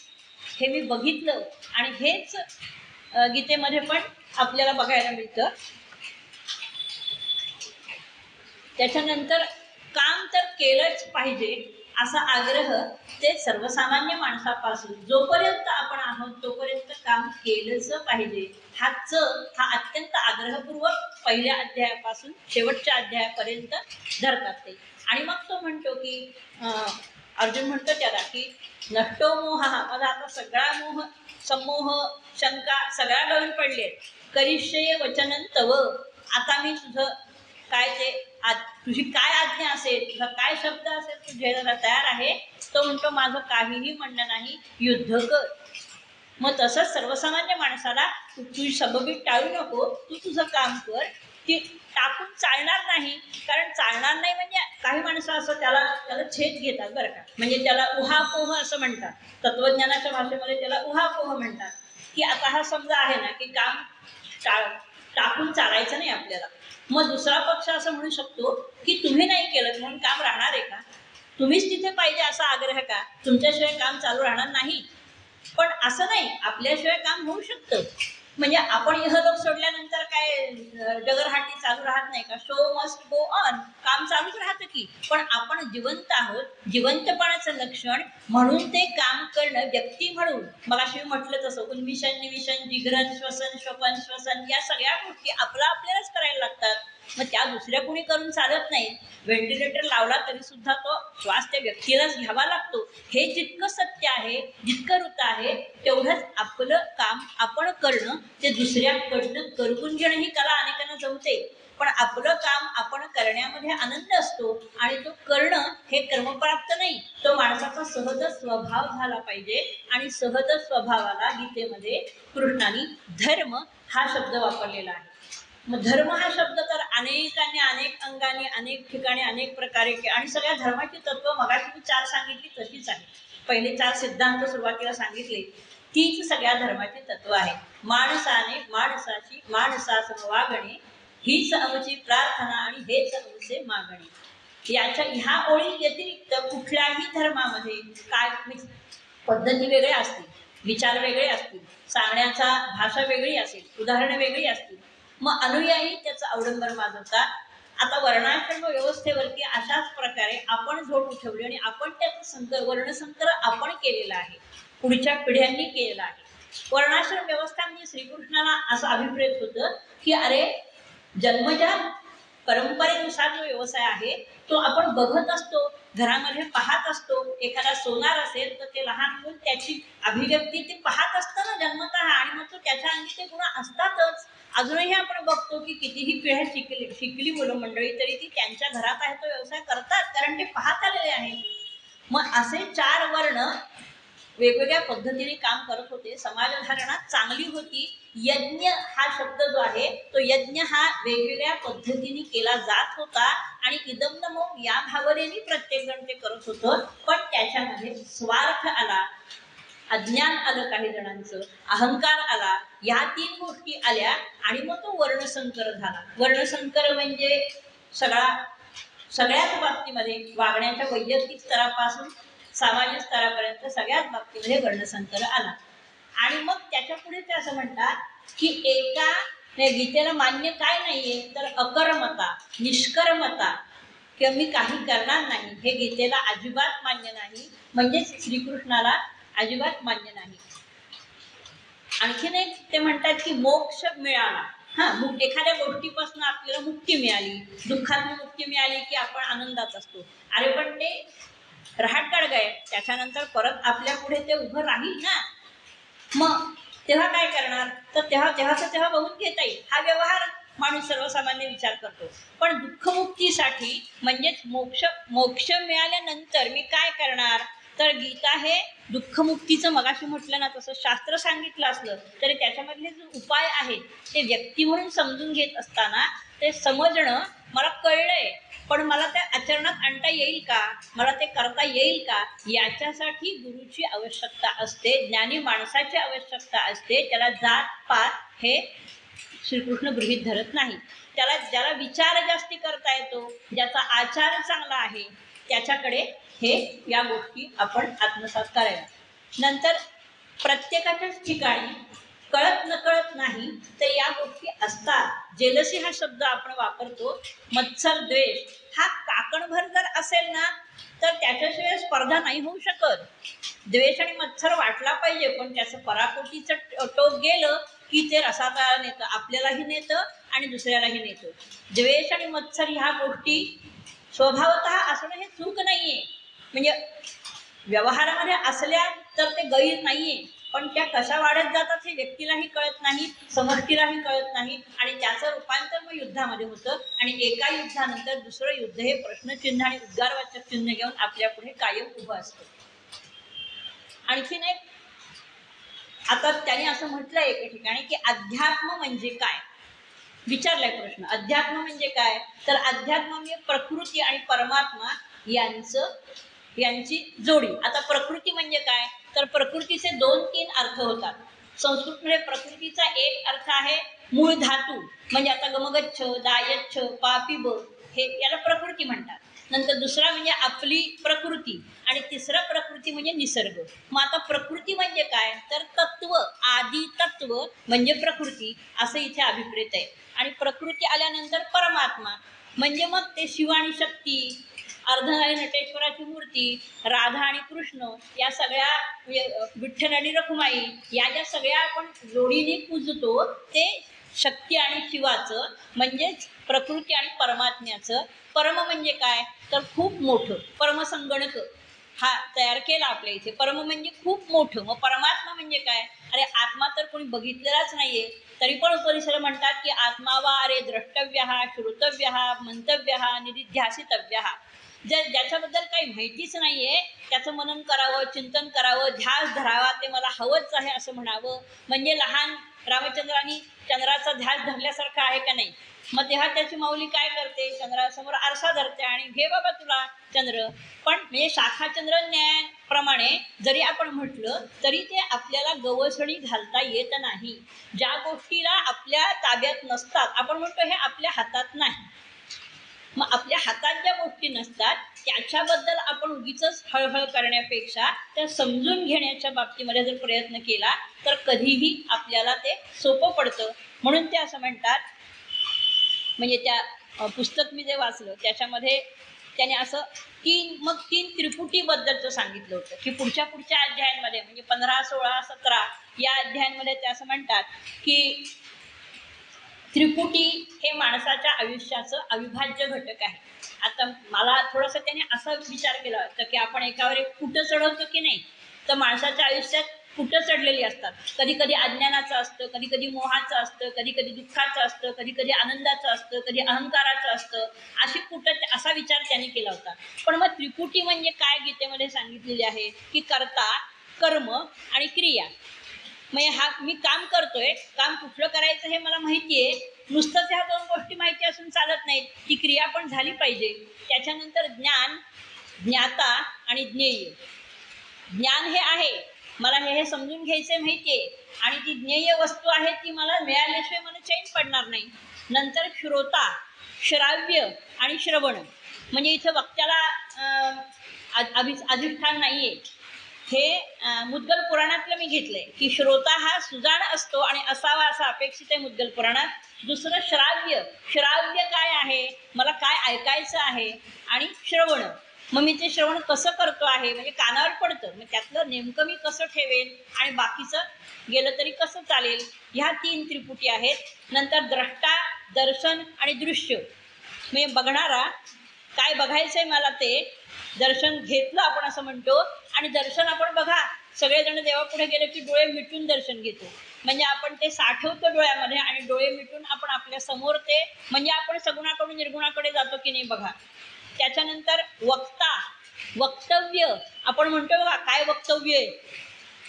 हे मी बघितलं आणि हेच गीतेमध्ये पण आपल्याला बघायला मिळतं. त्याच्यानंतर काम तर केलंच पाहिजे. असा आग्रह ते सर्वसामान्य माणसापासून जोपर्यंत आपण आहोत तोपर्यंत काम केलंच पाहिजे. हा च हा अत्यंत आग्रहपूर्वक पहिल्या अध्यायापासून शेवटच्या अध्यायापर्यंत धरतात ते. आणि मग तो म्हणतो की अर्जुन म्हणतो त्याला की नष्टो मोह हा माझा आता सगळा मोह समोह शंका सगळ्या गळून पडले करिष्य वचन तव आता मी तुझं काय ते तुझी काय आज्ञा असेल तुझा काय शब्द असेल तू घ्यायला तयार आहे तो म्हणतो माझं काहीही म्हणणं नाही युद्ध कर. मग तसंच सर्वसामान्य माणसाला तुझी सबबीत टाळू नको तू तुझं काम कर. ती टाकून चालणार नाही कारण चालणार नाही म्हणजे काही माणसं असं त्याला त्याला छेद घेतात बरं का. म्हणजे त्याला उहापोह असं म्हणतात. तत्वज्ञानाच्या भाषेमध्ये त्याला उहापोह म्हणतात. की आता हा समजा आहे ना की काम टाळ टाकून चालायचं नाही आपल्याला. मग दुसरा पक्ष असं म्हणू शकतो की तुम्ही नाही केलं म्हणून काम राहणार आहे का? तुम्हीच तिथे पाहिजे असा आग्रह का? तुमच्याशिवाय काम चालू राहणार नाही. पण असं नाही आपल्याशिवाय काम होऊ शकतं. म्हणजे आपण इहलोक सोडल्यानंतर काय डगरहाटी चालू राहत नाही का? शो मस्ट गो ऑन काम चालूच राहतं की. पण आपण जिवंत आहोत जिवंतपणाचं लक्षण म्हणून ते काम करणं व्यक्ती म्हणून. मग अशी म्हटलं तसं उन्मिशन निविशन जिग्रन श्वसन श्वपन श्वसन या सगळ्या गोष्टी आपला आपल्यालाच करायला लागतात. मग त्या दुसऱ्या कोणी करून चालत नाही. व्हेंटिलेटर लावला तरी सुद्धा तो श्वास त्या व्यक्तीलाच घ्यावा लागतो. हे जितकं सत्य आहे जितकं वृत्त आहे तेवढंच आपलं काम आपण करणं ते दुसऱ्याकडनं करवून घेणं ही कला अनेकांना जमते. पण आपलं काम आपण करण्यामध्ये आनंद असतो आणि तो करणं हे कर्मप्राप्त नाही. तो माणसाचा सहज स्वभाव झाला पाहिजे आणि सहज स्वभावाला गीतेमध्ये कृष्णाने धर्म हा शब्द वापरलेला आहे. मग धर्म हा शब्द तर अनेकांनी अनेक अंगाने अनेक ठिकाणी अनेक प्रकारे आणि सगळ्या धर्माची तत्व मगाशी मी चार सांगितली तशीच आहे. पहिले चार सिद्धांत सुरुवातीला सांगितले तीच सगळ्या धर्माची तत्व आहे. माणसाने माणसाची माणसास वागणे हीच आमची प्रार्थना आणि हेच आमचे मागणे. याच्या ह्या ओळी व्यतिरिक्त कुठल्याही धर्मामध्ये काय पद्धती वेगळ्या असतील विचार वेगळे असतील सांगण्याचा भाषा वेगळी असेल उदाहरणं वेगळी असतील मग अनुयायी त्याचं अवडंबर माजवतात. आता वर्णाश्रम व्यवस्थेवरती अशाच प्रकारे आपण झोप उठवली आणि आपण त्याचं संकर वर्णसंकर आपण केलेला आहे. पुढच्या पिढ्यांनी केलेला आहे. वर्णाश्रम व्यवस्था म्हणजे श्रीकृष्णाला असं अभिप्रेत होतं की अरे जन्मजात परंपरेनुसार जो व्यवसाय आहे तो आपण बघत असतो घरामध्ये पाहत असतो. एखादा सोनार असेल तर ते लहान मुल त्याची अभिव्यक्ती ते पाहत असतं ना जन्मत आणि मग तो त्याच्या अंगी ते गुण असतातच. अजूनही आपण बघतो की कितीही पिढ्या शिकली शिकली मुलं मंडळी तरी ती त्यांच्या घरात आहे तो व्यवसाय करतात कारण ते पाहत आलेले आहे मग असे चार वर्ण वेगवेगळ्या पद्धतीने काम करत होते. समाजधारणा चांगली होती. यज्ञ हा शब्द जो आहे तो यज्ञ हा वेगवेगळ्या पद्धतीने केला जात होता आणि इदम या भावनेने प्रत्येक जण ते करत होतं. पण त्याच्यामध्ये स्वार्थ आला अज्ञान आलं काही जणांचं अहंकार आला या तीन गोष्टी आल्या आणि मग तो वर्णसंकर झाला. वर्णसंकर म्हणजे सगळा सगळ्याच बाबतीमध्ये वागण्याच्या वैयक्तिक स्तरापासून सामान्य स्तरापर्यंत सगळ्याच बाबतीमध्ये वर्णसंकर आला. आणि मग त्याच्या पुढे ते असं म्हणतात की एका गीतेला मान्य काय नाहीये तर अकर्मता निष्कर्मता किंवा मी काही करणार नाही हे गीतेला अजिबात मान्य नाही म्हणजेच श्रीकृष्णाला अजिबात मान्य नाही. आणखीन एक ते म्हणतात की मोक्ष मिळाला. हा एखाद्या गोष्टीपासून आपल्याला मुक्ती मिळाली. दुःखातून मुक्ती मिळाली की आपण आनंदात असतो. अरे पण ते रहाट काढगाय त्याच्यानंतर परत आपल्या पुढे ते उभं राहील ना? मग तेव्हा काय करणार? तर तेव्हा तेव्हाच तेव्हा बघून घेता येईल. हा व्यवहार माणूस सर्वसामान्य विचार करतो. पण दुःखमुक्तीसाठी म्हणजेच मोक्ष मोक्ष मिळाल्यानंतर मी काय करणार? तर गीता हे दुःखमुक्तीचं मगाशी म्हटलं ना तसं शास्त्र सांगितलं असलं तरी त्याच्यामधले जे उपाय आहेत ते व्यक्ती म्हणून समजून घेत असताना ते समजणं मला कळलंय. पण मला ते आचरणात आणता येईल का? मला ते करता येईल का? याच्यासाठी गुरुची आवश्यकता असते ज्ञानी माणसाची आवश्यकता असते. त्याला जात पात हे श्रीकृष्ण गृहीत धरत नाही. त्याला ज्याला विचार जास्ती करता येतो ज्याचा आचार चांगला आहे त्याच्याकडे हे या गोष्टी आपण आत्मसात करायला. नंतर प्रत्येकाच्याच ठिकाणी कळत नकळत नाही तर या गोष्टी असतात. जेलसी हा शब्द आपण वापरतो मत्सर द्वेष. हा काकणभर जर असेल ना तर त्याच्याशिवाय स्पर्धा नाही होऊ शकत. द्वेष आणि मत्सर वाटला पाहिजे पण त्याचं पराकोटीचं टोक गेलं की ते रसाताळा नेतं. आपल्यालाही नेतं आणि दुसऱ्यालाही नेतं. द्वेष आणि मत्सर ह्या गोष्टी स्वभावतः असणं हे चूक नाहीये. म्हणजे व्यवहारामध्ये असल्या तर ते गैर नाहीये. पण त्या कशा वाढत जातात हे व्यक्तीलाही कळत नाही समष्टीलाही कळत नाही आणि त्याचं रूपांतर मग युद्धामध्ये होतं. आणि एका युद्धानंतर दुसरं युद्ध हे प्रश्नचिन्ह आणि उद्गारवाचक चिन्ह घेऊन आपल्या पुढे कायम उभं असतं. आणखीन एक आता त्याने असं म्हटलं एका ठिकाणी की अध्यात्म म्हणजे काय? विचारलाय प्रश्न. अध्यात्म म्हणजे काय? तर अध्यात्म म्हणजे प्रकृती आणि परमात्मा यांचं यांची जोडी. आता प्रकृती म्हणजे काय? तर प्रकृतीचे दोन तीन अर्थ होतात. संस्कृतमध्ये प्रकृतीचा एक अर्थ आहे मूळ धातू. म्हणजे आता गमगच्छ दायच्छ पापिब हे याला प्रकृती म्हणतात. नंतर दुसरा म्हणजे आपली प्रकृती आणि तिसरा प्रकृती म्हणजे निसर्ग. मग आता प्रकृती म्हणजे काय? तर तत्व आदी तत्व म्हणजे प्रकृती असं इथे अभिप्रेत आहे. आणि प्रकृती आल्यानंतर परमात्मा म्हणजे मग ते शिव आणि शक्ती अर्धनारी नटेश्वराची मूर्ती राधा आणि कृष्ण या सगळ्या विठ्ठल आणि रखुमाई या ज्या सगळ्या आपण जोडीने पूजतो ते शक्ती आणि शिवाचं म्हणजेच प्रकृती आणि परमात्म्याचं. परम म्हणजे काय? तर खूप मोठं. परमसंगणक हा तयार केला आपल्या इथे. परम म्हणजे खूप मोठं. मग परमात्मा म्हणजे काय? अरे आत्मा तर कोणी बघितलेलाच नाहीये. तरी पण परिसर म्हणतात की आत्मा वा अरे द्रष्टव्य हा श्रोतव्य हा मंतव्य हा निधिध्यासितव्य हा. ज्या ज्याच्याबद्दल काही माहितीच नाहीये त्याचं मनन करावं चिंतन करावं ध्यास धरावा ते मला हवंच आहे असं म्हणावं. म्हणजे लहान रामचंद्रांनी चंद्राचा ध्यास धरल्यासारखा आहे का नाही? मग तेव्हा त्याची माऊली काय करते? चंद्रासमोर आरसा धरते आणि घे बाबा तुला चंद्र. पण म्हणजे शाखाचंद्र न्यायाप्रमाणे जरी आपण म्हटलं तरी ते आपल्याला गवसणी घालता येत नाही. ज्या गोष्टीला आपल्या ताब्यात नसतात आपण म्हणतो हे आपल्या हातात नाही. मग आपल्या हातात ज्या गोष्टी नसतात त्याच्याबद्दल आपण उगीच हळहळ करण्यापेक्षा त्या समजून घेण्याच्या बाबतीमध्ये जर प्रयत्न केला तर कधीही आपल्याला ते सोपं पडतं. म्हणून ते असं म्हणतात म्हणजे त्या पुस्तक मी जे वाचलं त्याच्यामध्ये त्याने असं तीन मग तीन त्रिपुटीबद्दलचं सांगितलं होतं की पुढच्या पुढच्या अध्यायांमध्ये म्हणजे पंधरा सोळा सतरा या अध्यायांमध्ये ते असं म्हणतात की त्रिपुटी हे माणसाच्या आयुष्याचं अविभाज्य घटक आहे. आता मला थोडंसं त्याने असा विचार केला होता की आपण एकावर एक कुठं चढवतो की नाही? तर माणसाच्या आयुष्यात कुठं चढलेली असतात. कधी कधी अज्ञानाचं असतं कधी कधी मोहाचं असतं कधी कधी दुःखाचं असतं कधी कधी आनंदाचं असतं कधी अहंकाराचं असतं. अशी कुठं असा विचार त्याने केला होता. पण मग त्रिपुटी म्हणजे काय गीतेमध्ये सांगितलेली आहे? की कर्ता कर्म आणि क्रिया. म्हणजे हा मी काम करतोय काम कुठलं करायचं हे मला माहिती आहे. नुसतंच ह्या दोन गोष्टी माहिती असून चालत नाहीत. ती क्रिया पण झाली पाहिजे. त्याच्यानंतर ज्ञान ज्ञाता आणि ज्ञेय. ज्ञान हे आहे. मला हे हे समजून घ्यायचे माहिती आहे आणि ती ज्ञेय वस्तू आहे ती मला मिळाल्याशिवाय मला चैन पडणार नाही. नंतर श्रोता श्राव्य आणि श्रवण. म्हणजे इथं वक्त्याला अभि अधिष्ठान नाही आहे हे मुद्गल पुराणातलं मी घेतलंय की श्रोता हा सुजाण असतो आणि असावा असा अपेक्षित आहे मुद्गल पुराणात. दुसरं श्राव्य. श्राव्य काय आहे? मला काय ऐकायचं आहे? आणि श्रवण. मग मी ते श्रवण कसं करतो आहे? म्हणजे कानावर पडतं. मग त्यातलं नेमकं मी कसं ठेवेन? आणि बाकीचं गेलं तरी कसं चालेल? ह्या तीन त्रिपुटी आहेत. नंतर द्रष्टा दर्शन आणि दृश्य. म्हणजे बघणारा काय बघायचं आहे मला ते दर्शन घेतलं आपण असं म्हणतो. आणि दर्शन आपण बघा. सगळेजण देवापुढे गेले की डोळे मिटून दर्शन घेतो. म्हणजे आपण ते साठवतो डोळ्यामध्ये आणि डोळे मिटून आपण आपल्यासमोर ते म्हणजे आपण सगुणाकडून निर्गुणाकडे जातो की नाही बघा. त्याच्यानंतर वक्ता वक्तव्य. आपण म्हणतो बघा काय वक्तव्य आहे?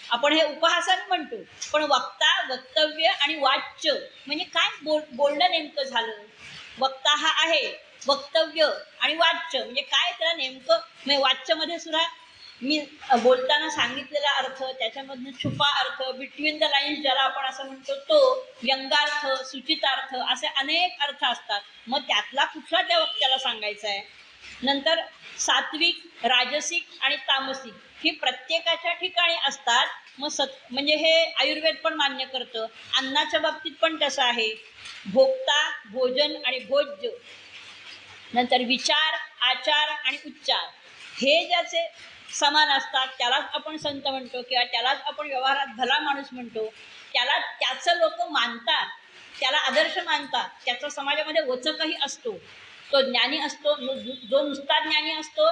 आपण हे उपहासन म्हणतो पण वक्ता वक्तव्य आणि वाच्य म्हणजे काय बोल बोलणं नेमकं झालं? वक्ता हा आहे वक्तव्य आणि वाच्य. म्हणजे काय त्याला नेमकं? म्हणजे वाच्यमध्ये सुद्धा मी बोलताना सांगितलेला अर्थ त्याच्यामधनं छुपा अर्थ बिटवीन द लाईन्स ज्याला आपण असं म्हणतो तो व्यंगार्थ सूचितार्थ असे अनेक अर्थ असतात. मग त्यातला कुठला त्या वक्त्याला सांगायचा आहे? नंतर सात्विक राजसिक आणि तामसिक ही प्रत्येकाच्या ठिकाणी असतात. मग सत म्हणजे हे आयुर्वेद पण मान्य करतं. अन्नाच्या बाबतीत पण तसं आहे. भोक्ता भोजन आणि भोज्य. नंतर विचार आचार आणि उच्चार. हे ज्याचे समान असतात त्यालाच आपण संत म्हणतो किंवा त्यालाच आपण व्यवहारात भला माणूस म्हणतो. त्याला त्याचं लोक मानतात. त्याला आदर्श मानतात. त्याचा समाजामध्ये वचकही असतो. तो ज्ञानी असतो नु- जो नुसता ज्ञानी असतो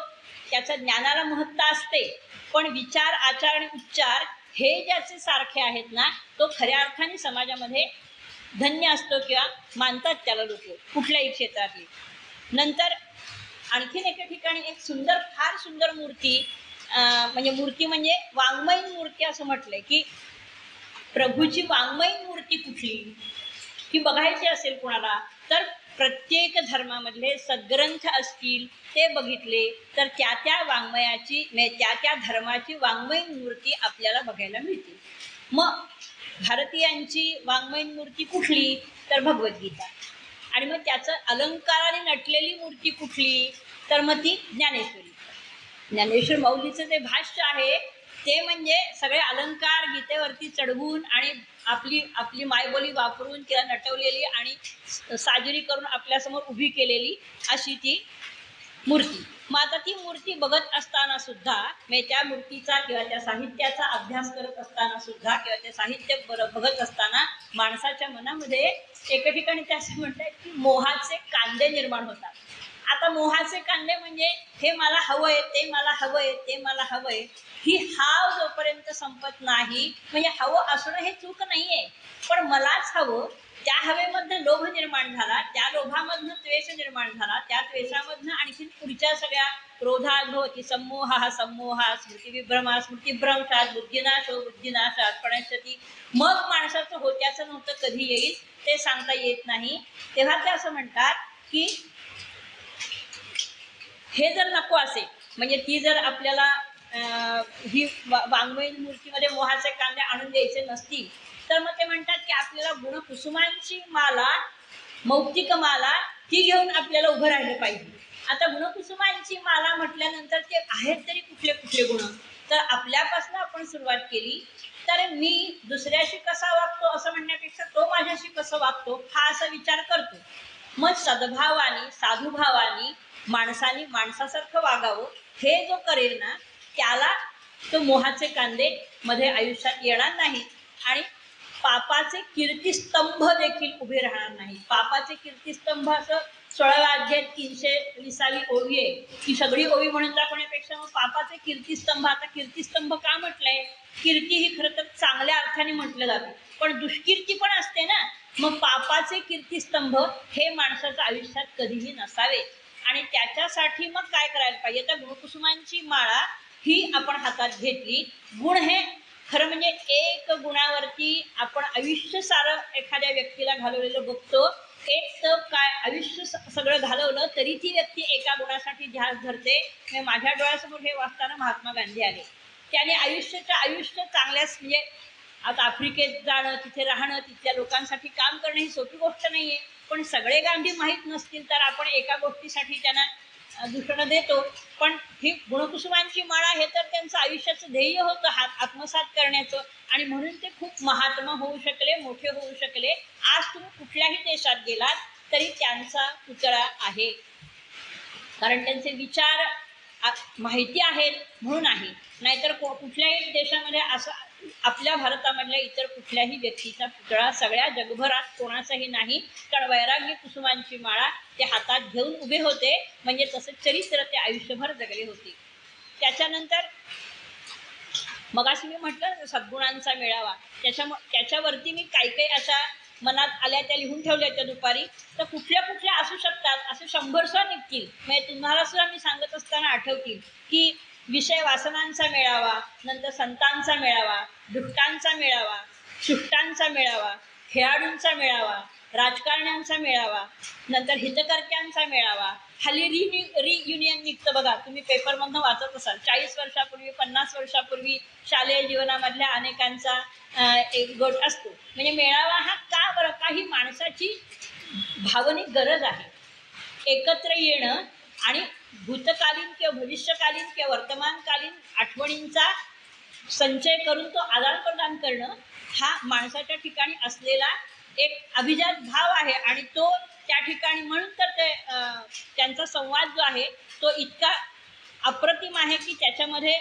त्याचं ज्ञानाला महत्ता असते. पण विचार आचार आणि उच्चार हे ज्याचे सारखे आहेत ना तो खऱ्या अर्थाने समाजामध्ये धन्य असतो किंवा मानतात त्याला लोक कुठल्याही क्षेत्रातली. नंतर आणखीन एका ठिकाणी एक सुंदर फार सुंदर मूर्ती म्हणजे मूर्ती म्हणजे वाङ्मयीन मूर्ती असं म्हटलंय की प्रभूची वाङ्मयीन मूर्ती कुठली? ही बघायची असेल कोणाला तर प्रत्येक धर्मामधले सद्ग्रंथ असतील ते बघितले तर त्या त्या वाङ्मयाची म्हणजे त्या त्या धर्माची वाङ्मयीन मूर्ती आपल्याला बघायला मिळते. मग भारतीयांची वाङ्मयीन मूर्ती कुठली? तर भगवद्गीता. आणि मग त्याचं अलंकाराने नटलेली मूर्ती कुठली? तर मग ती ज्ञानेश्वरी. ज्ञानेश्वर माऊलीचं जे भाष्य आहे ते म्हणजे सगळे अलंकार गीतेवरती चढवून आणि आपली आपली मायबोली वापरून तिला नटवलेली आणि साजरी करून आपल्यासमोर उभी केलेली अशी ती मूर्ती. मग आता ती मूर्ती बघत असताना सुद्धा मी त्या मूर्तीचा किंवा त्या साहित्याचा अभ्यास करत असताना सुद्धा किंवा ते साहित्य बघत असताना माणसाच्या मनामध्ये एका ठिकाणी ते असं म्हणतात की मोहाचे कांदे निर्माण होतात. आता मोहाचे कांदे म्हणजे हे मला हवंय ते मला हवंय ते मला हवंय. ही हाव जोपर्यंत संपत नाही म्हणजे हवं असणं हे चूक नाहीये. पण मलाच हवं त्या हवेमधनं लोभ निर्माण झाला त्या लोभामधनं द्वेष निर्माण झाला त्या द्वेषामधनं आणखीन पुढच्या सगळ्या क्रोधाभवती संमोहा हा संमोहा स्मृती विभ्रमा स्मृतीभ्रंशात बुद्धिनाशो बुद्धिनाशात पणशती मग माणसाचं होत्याचं नव्हतं कधी येईल ते सांगता येत नाही. तेव्हा ते असं म्हणतात की हे जर नको असेल म्हणजे ती जर आपल्याला ही वा- वाङ्मयीन मूर्तीमध्ये मोहाचे कांदे आणून द्यायचे नसतील तर मग ते म्हणतात की आपल्याला गुणकुसुमांची माला मौक्तिक माला ती घेऊन आपल्याला उभं राहिलं पाहिजे. आता गुणकुसुमांची माला म्हटल्यानंतर ते आहेत तरी कुठले कुठले गुण? तर आपल्यापासून आपण सुरुवात केली. तर मी दुसऱ्याशी कसा वागतो असं म्हणण्यापेक्षा तो माझ्याशी कसं वागतो हा असा विचार करतो. मग सद्भावानी साधुभावानी माणसाने माणसासारखं वागावं हे जो करेल ना त्याला तो मोहाचे कांदे मध्ये आयुष्यात येणार नाही आणि पापाचे कीर्तिस्तंभ देखील उभे राहणार नाही पापाचे कीर्तिस्तंभ असं सोळाव्या अध्याय तीनशे विसावी ओवी आहे. की सगळी ओवी म्हणून दाखवण्यापेक्षा मग पापाचे कीर्तिस्तंभ आता कीर्तिस्तंभ का म्हटलंय? कीर्ती ही खरं तर चांगल्या अर्थाने म्हटलं जातं. पण दुष्कीर्ती पण असते ना. मग पापाचे कीर्तिस्तंभ हे माणसाच्या आयुष्यात कधीही नसावे. आणि त्याच्यासाठी मग काय करायला पाहिजे? तर गुणकुसुमांची माळा ही आपण हातात घेतली. गुण हे खरं म्हणजे एक गुणावरती आपण आयुष्य सारं एखाद्या व्यक्तीला घालवलेलं बघतो. एक तर काय आयुष्य सगळं घालवलं तरी ती व्यक्ती एका गुणासाठी ध्यास धरते. माझ्या डोळ्यासमोर हे वाचताना महात्मा गांधी आले. त्याने आयुष्याच्या आयुष्य चांगल्याच म्हणजे आता आफ्रिकेत जाणं तिथे राहणं तिथल्या लोकांसाठी काम करणं ही सोपी गोष्ट नाही आहे पण सगळे गांधी माहीत नसतील तर आपण एका गोष्टीसाठी त्यांना अं, दूषणं देतो. पण ही गुणकुसुमांची माळा हे तर त्यांचं आयुष्याचं ध्येय होतं हात आत्मसात करण्याचं. आणि म्हणून ते खूप महात्मा होऊ शकले मोठे होऊ शकले. आज तुम्ही कुठल्याही देशात गेलात तरी त्यांचा पुतळा आहे. कारण त्यांचे विचार माहिती आहेत म्हणून आहे. नाहीतर को- कुठल्याही देशामध्ये असं आपल्या भारतामधल्या इतर कुठल्याही व्यक्तीचा पुतळा सगळ्या जगभरात कोणाचाही नाही. कारण वैराग्य कुसुमांची माळा ते हातात घेऊन उभे होते. म्हणजे तसं चरित्र ते आयुष्यभर जगले होते. त्याच्यानंतर मगाशी मी म्हटलं सद्गुणांचा मेळावा. त्याच्या त्याच्यावरती मी काही काही अशा मनात आल्या त्या लिहून ठेवल्या त्या दुपारी. तर कुठल्या कुठल्या असू शकतात असे शंभर सुद्धा निघतील. म्हणजे तुम्हाला सुद्धा मी सांगत असताना आठवतील की विषय वासनांचा मेळावा नंतर संतांचा मेळावा दुष्टांचा मेळावा सुष्टांचा मेळावा खेळाडूंचा मेळावा राजकारण्यांचा मेळावा नंतर हितकर्त्यांचा मेळावा. हल्ली रि रियुनियन निघतं बघा. तुम्ही पेपरमधनं वाचत असाल. चाळीस वर्षापूर्वी पन्नास वर्षापूर्वी शालेय जीवनामधल्या अनेकांचा एक गट असतो. म्हणजे मेळावा हा का बरं? काही माणसाची भावनिक गरज आहे. एकत्र येणं आणि भूतकालीन किंवा भविष्यकालीन किंवा वर्तमानकालीन आठवणींचा संचय करून तो आदान प्रदान करणं हा माणसाच्या ठिकाणी असलेला एक अभिजात भाव आहे. आणि तो त्या ठिकाणी म्हणून तर ते त्यांचा संवाद जो आहे तो इतका अप्रतिम आहे की त्याच्यामध्ये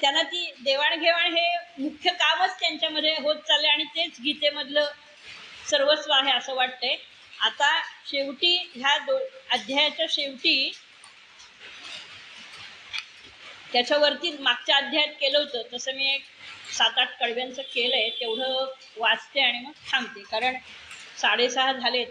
त्यांना ती देवाणघेवाण हे मुख्य कामच त्यांच्यामध्ये होत चालले आणि तेच गीतेमधलं सर्वस्व आहे असं वाटतंय. आता शेवटी ह्या दो अध्यायाच्या शेवटी त्याच्यावरती मागच्या अध्यायात केलं होतं. तसं मी एक सात आठ कडव्यांचं केलं आहे तेवढं वाचते आणि मग थांबते. कारण साडेसहा झालेत.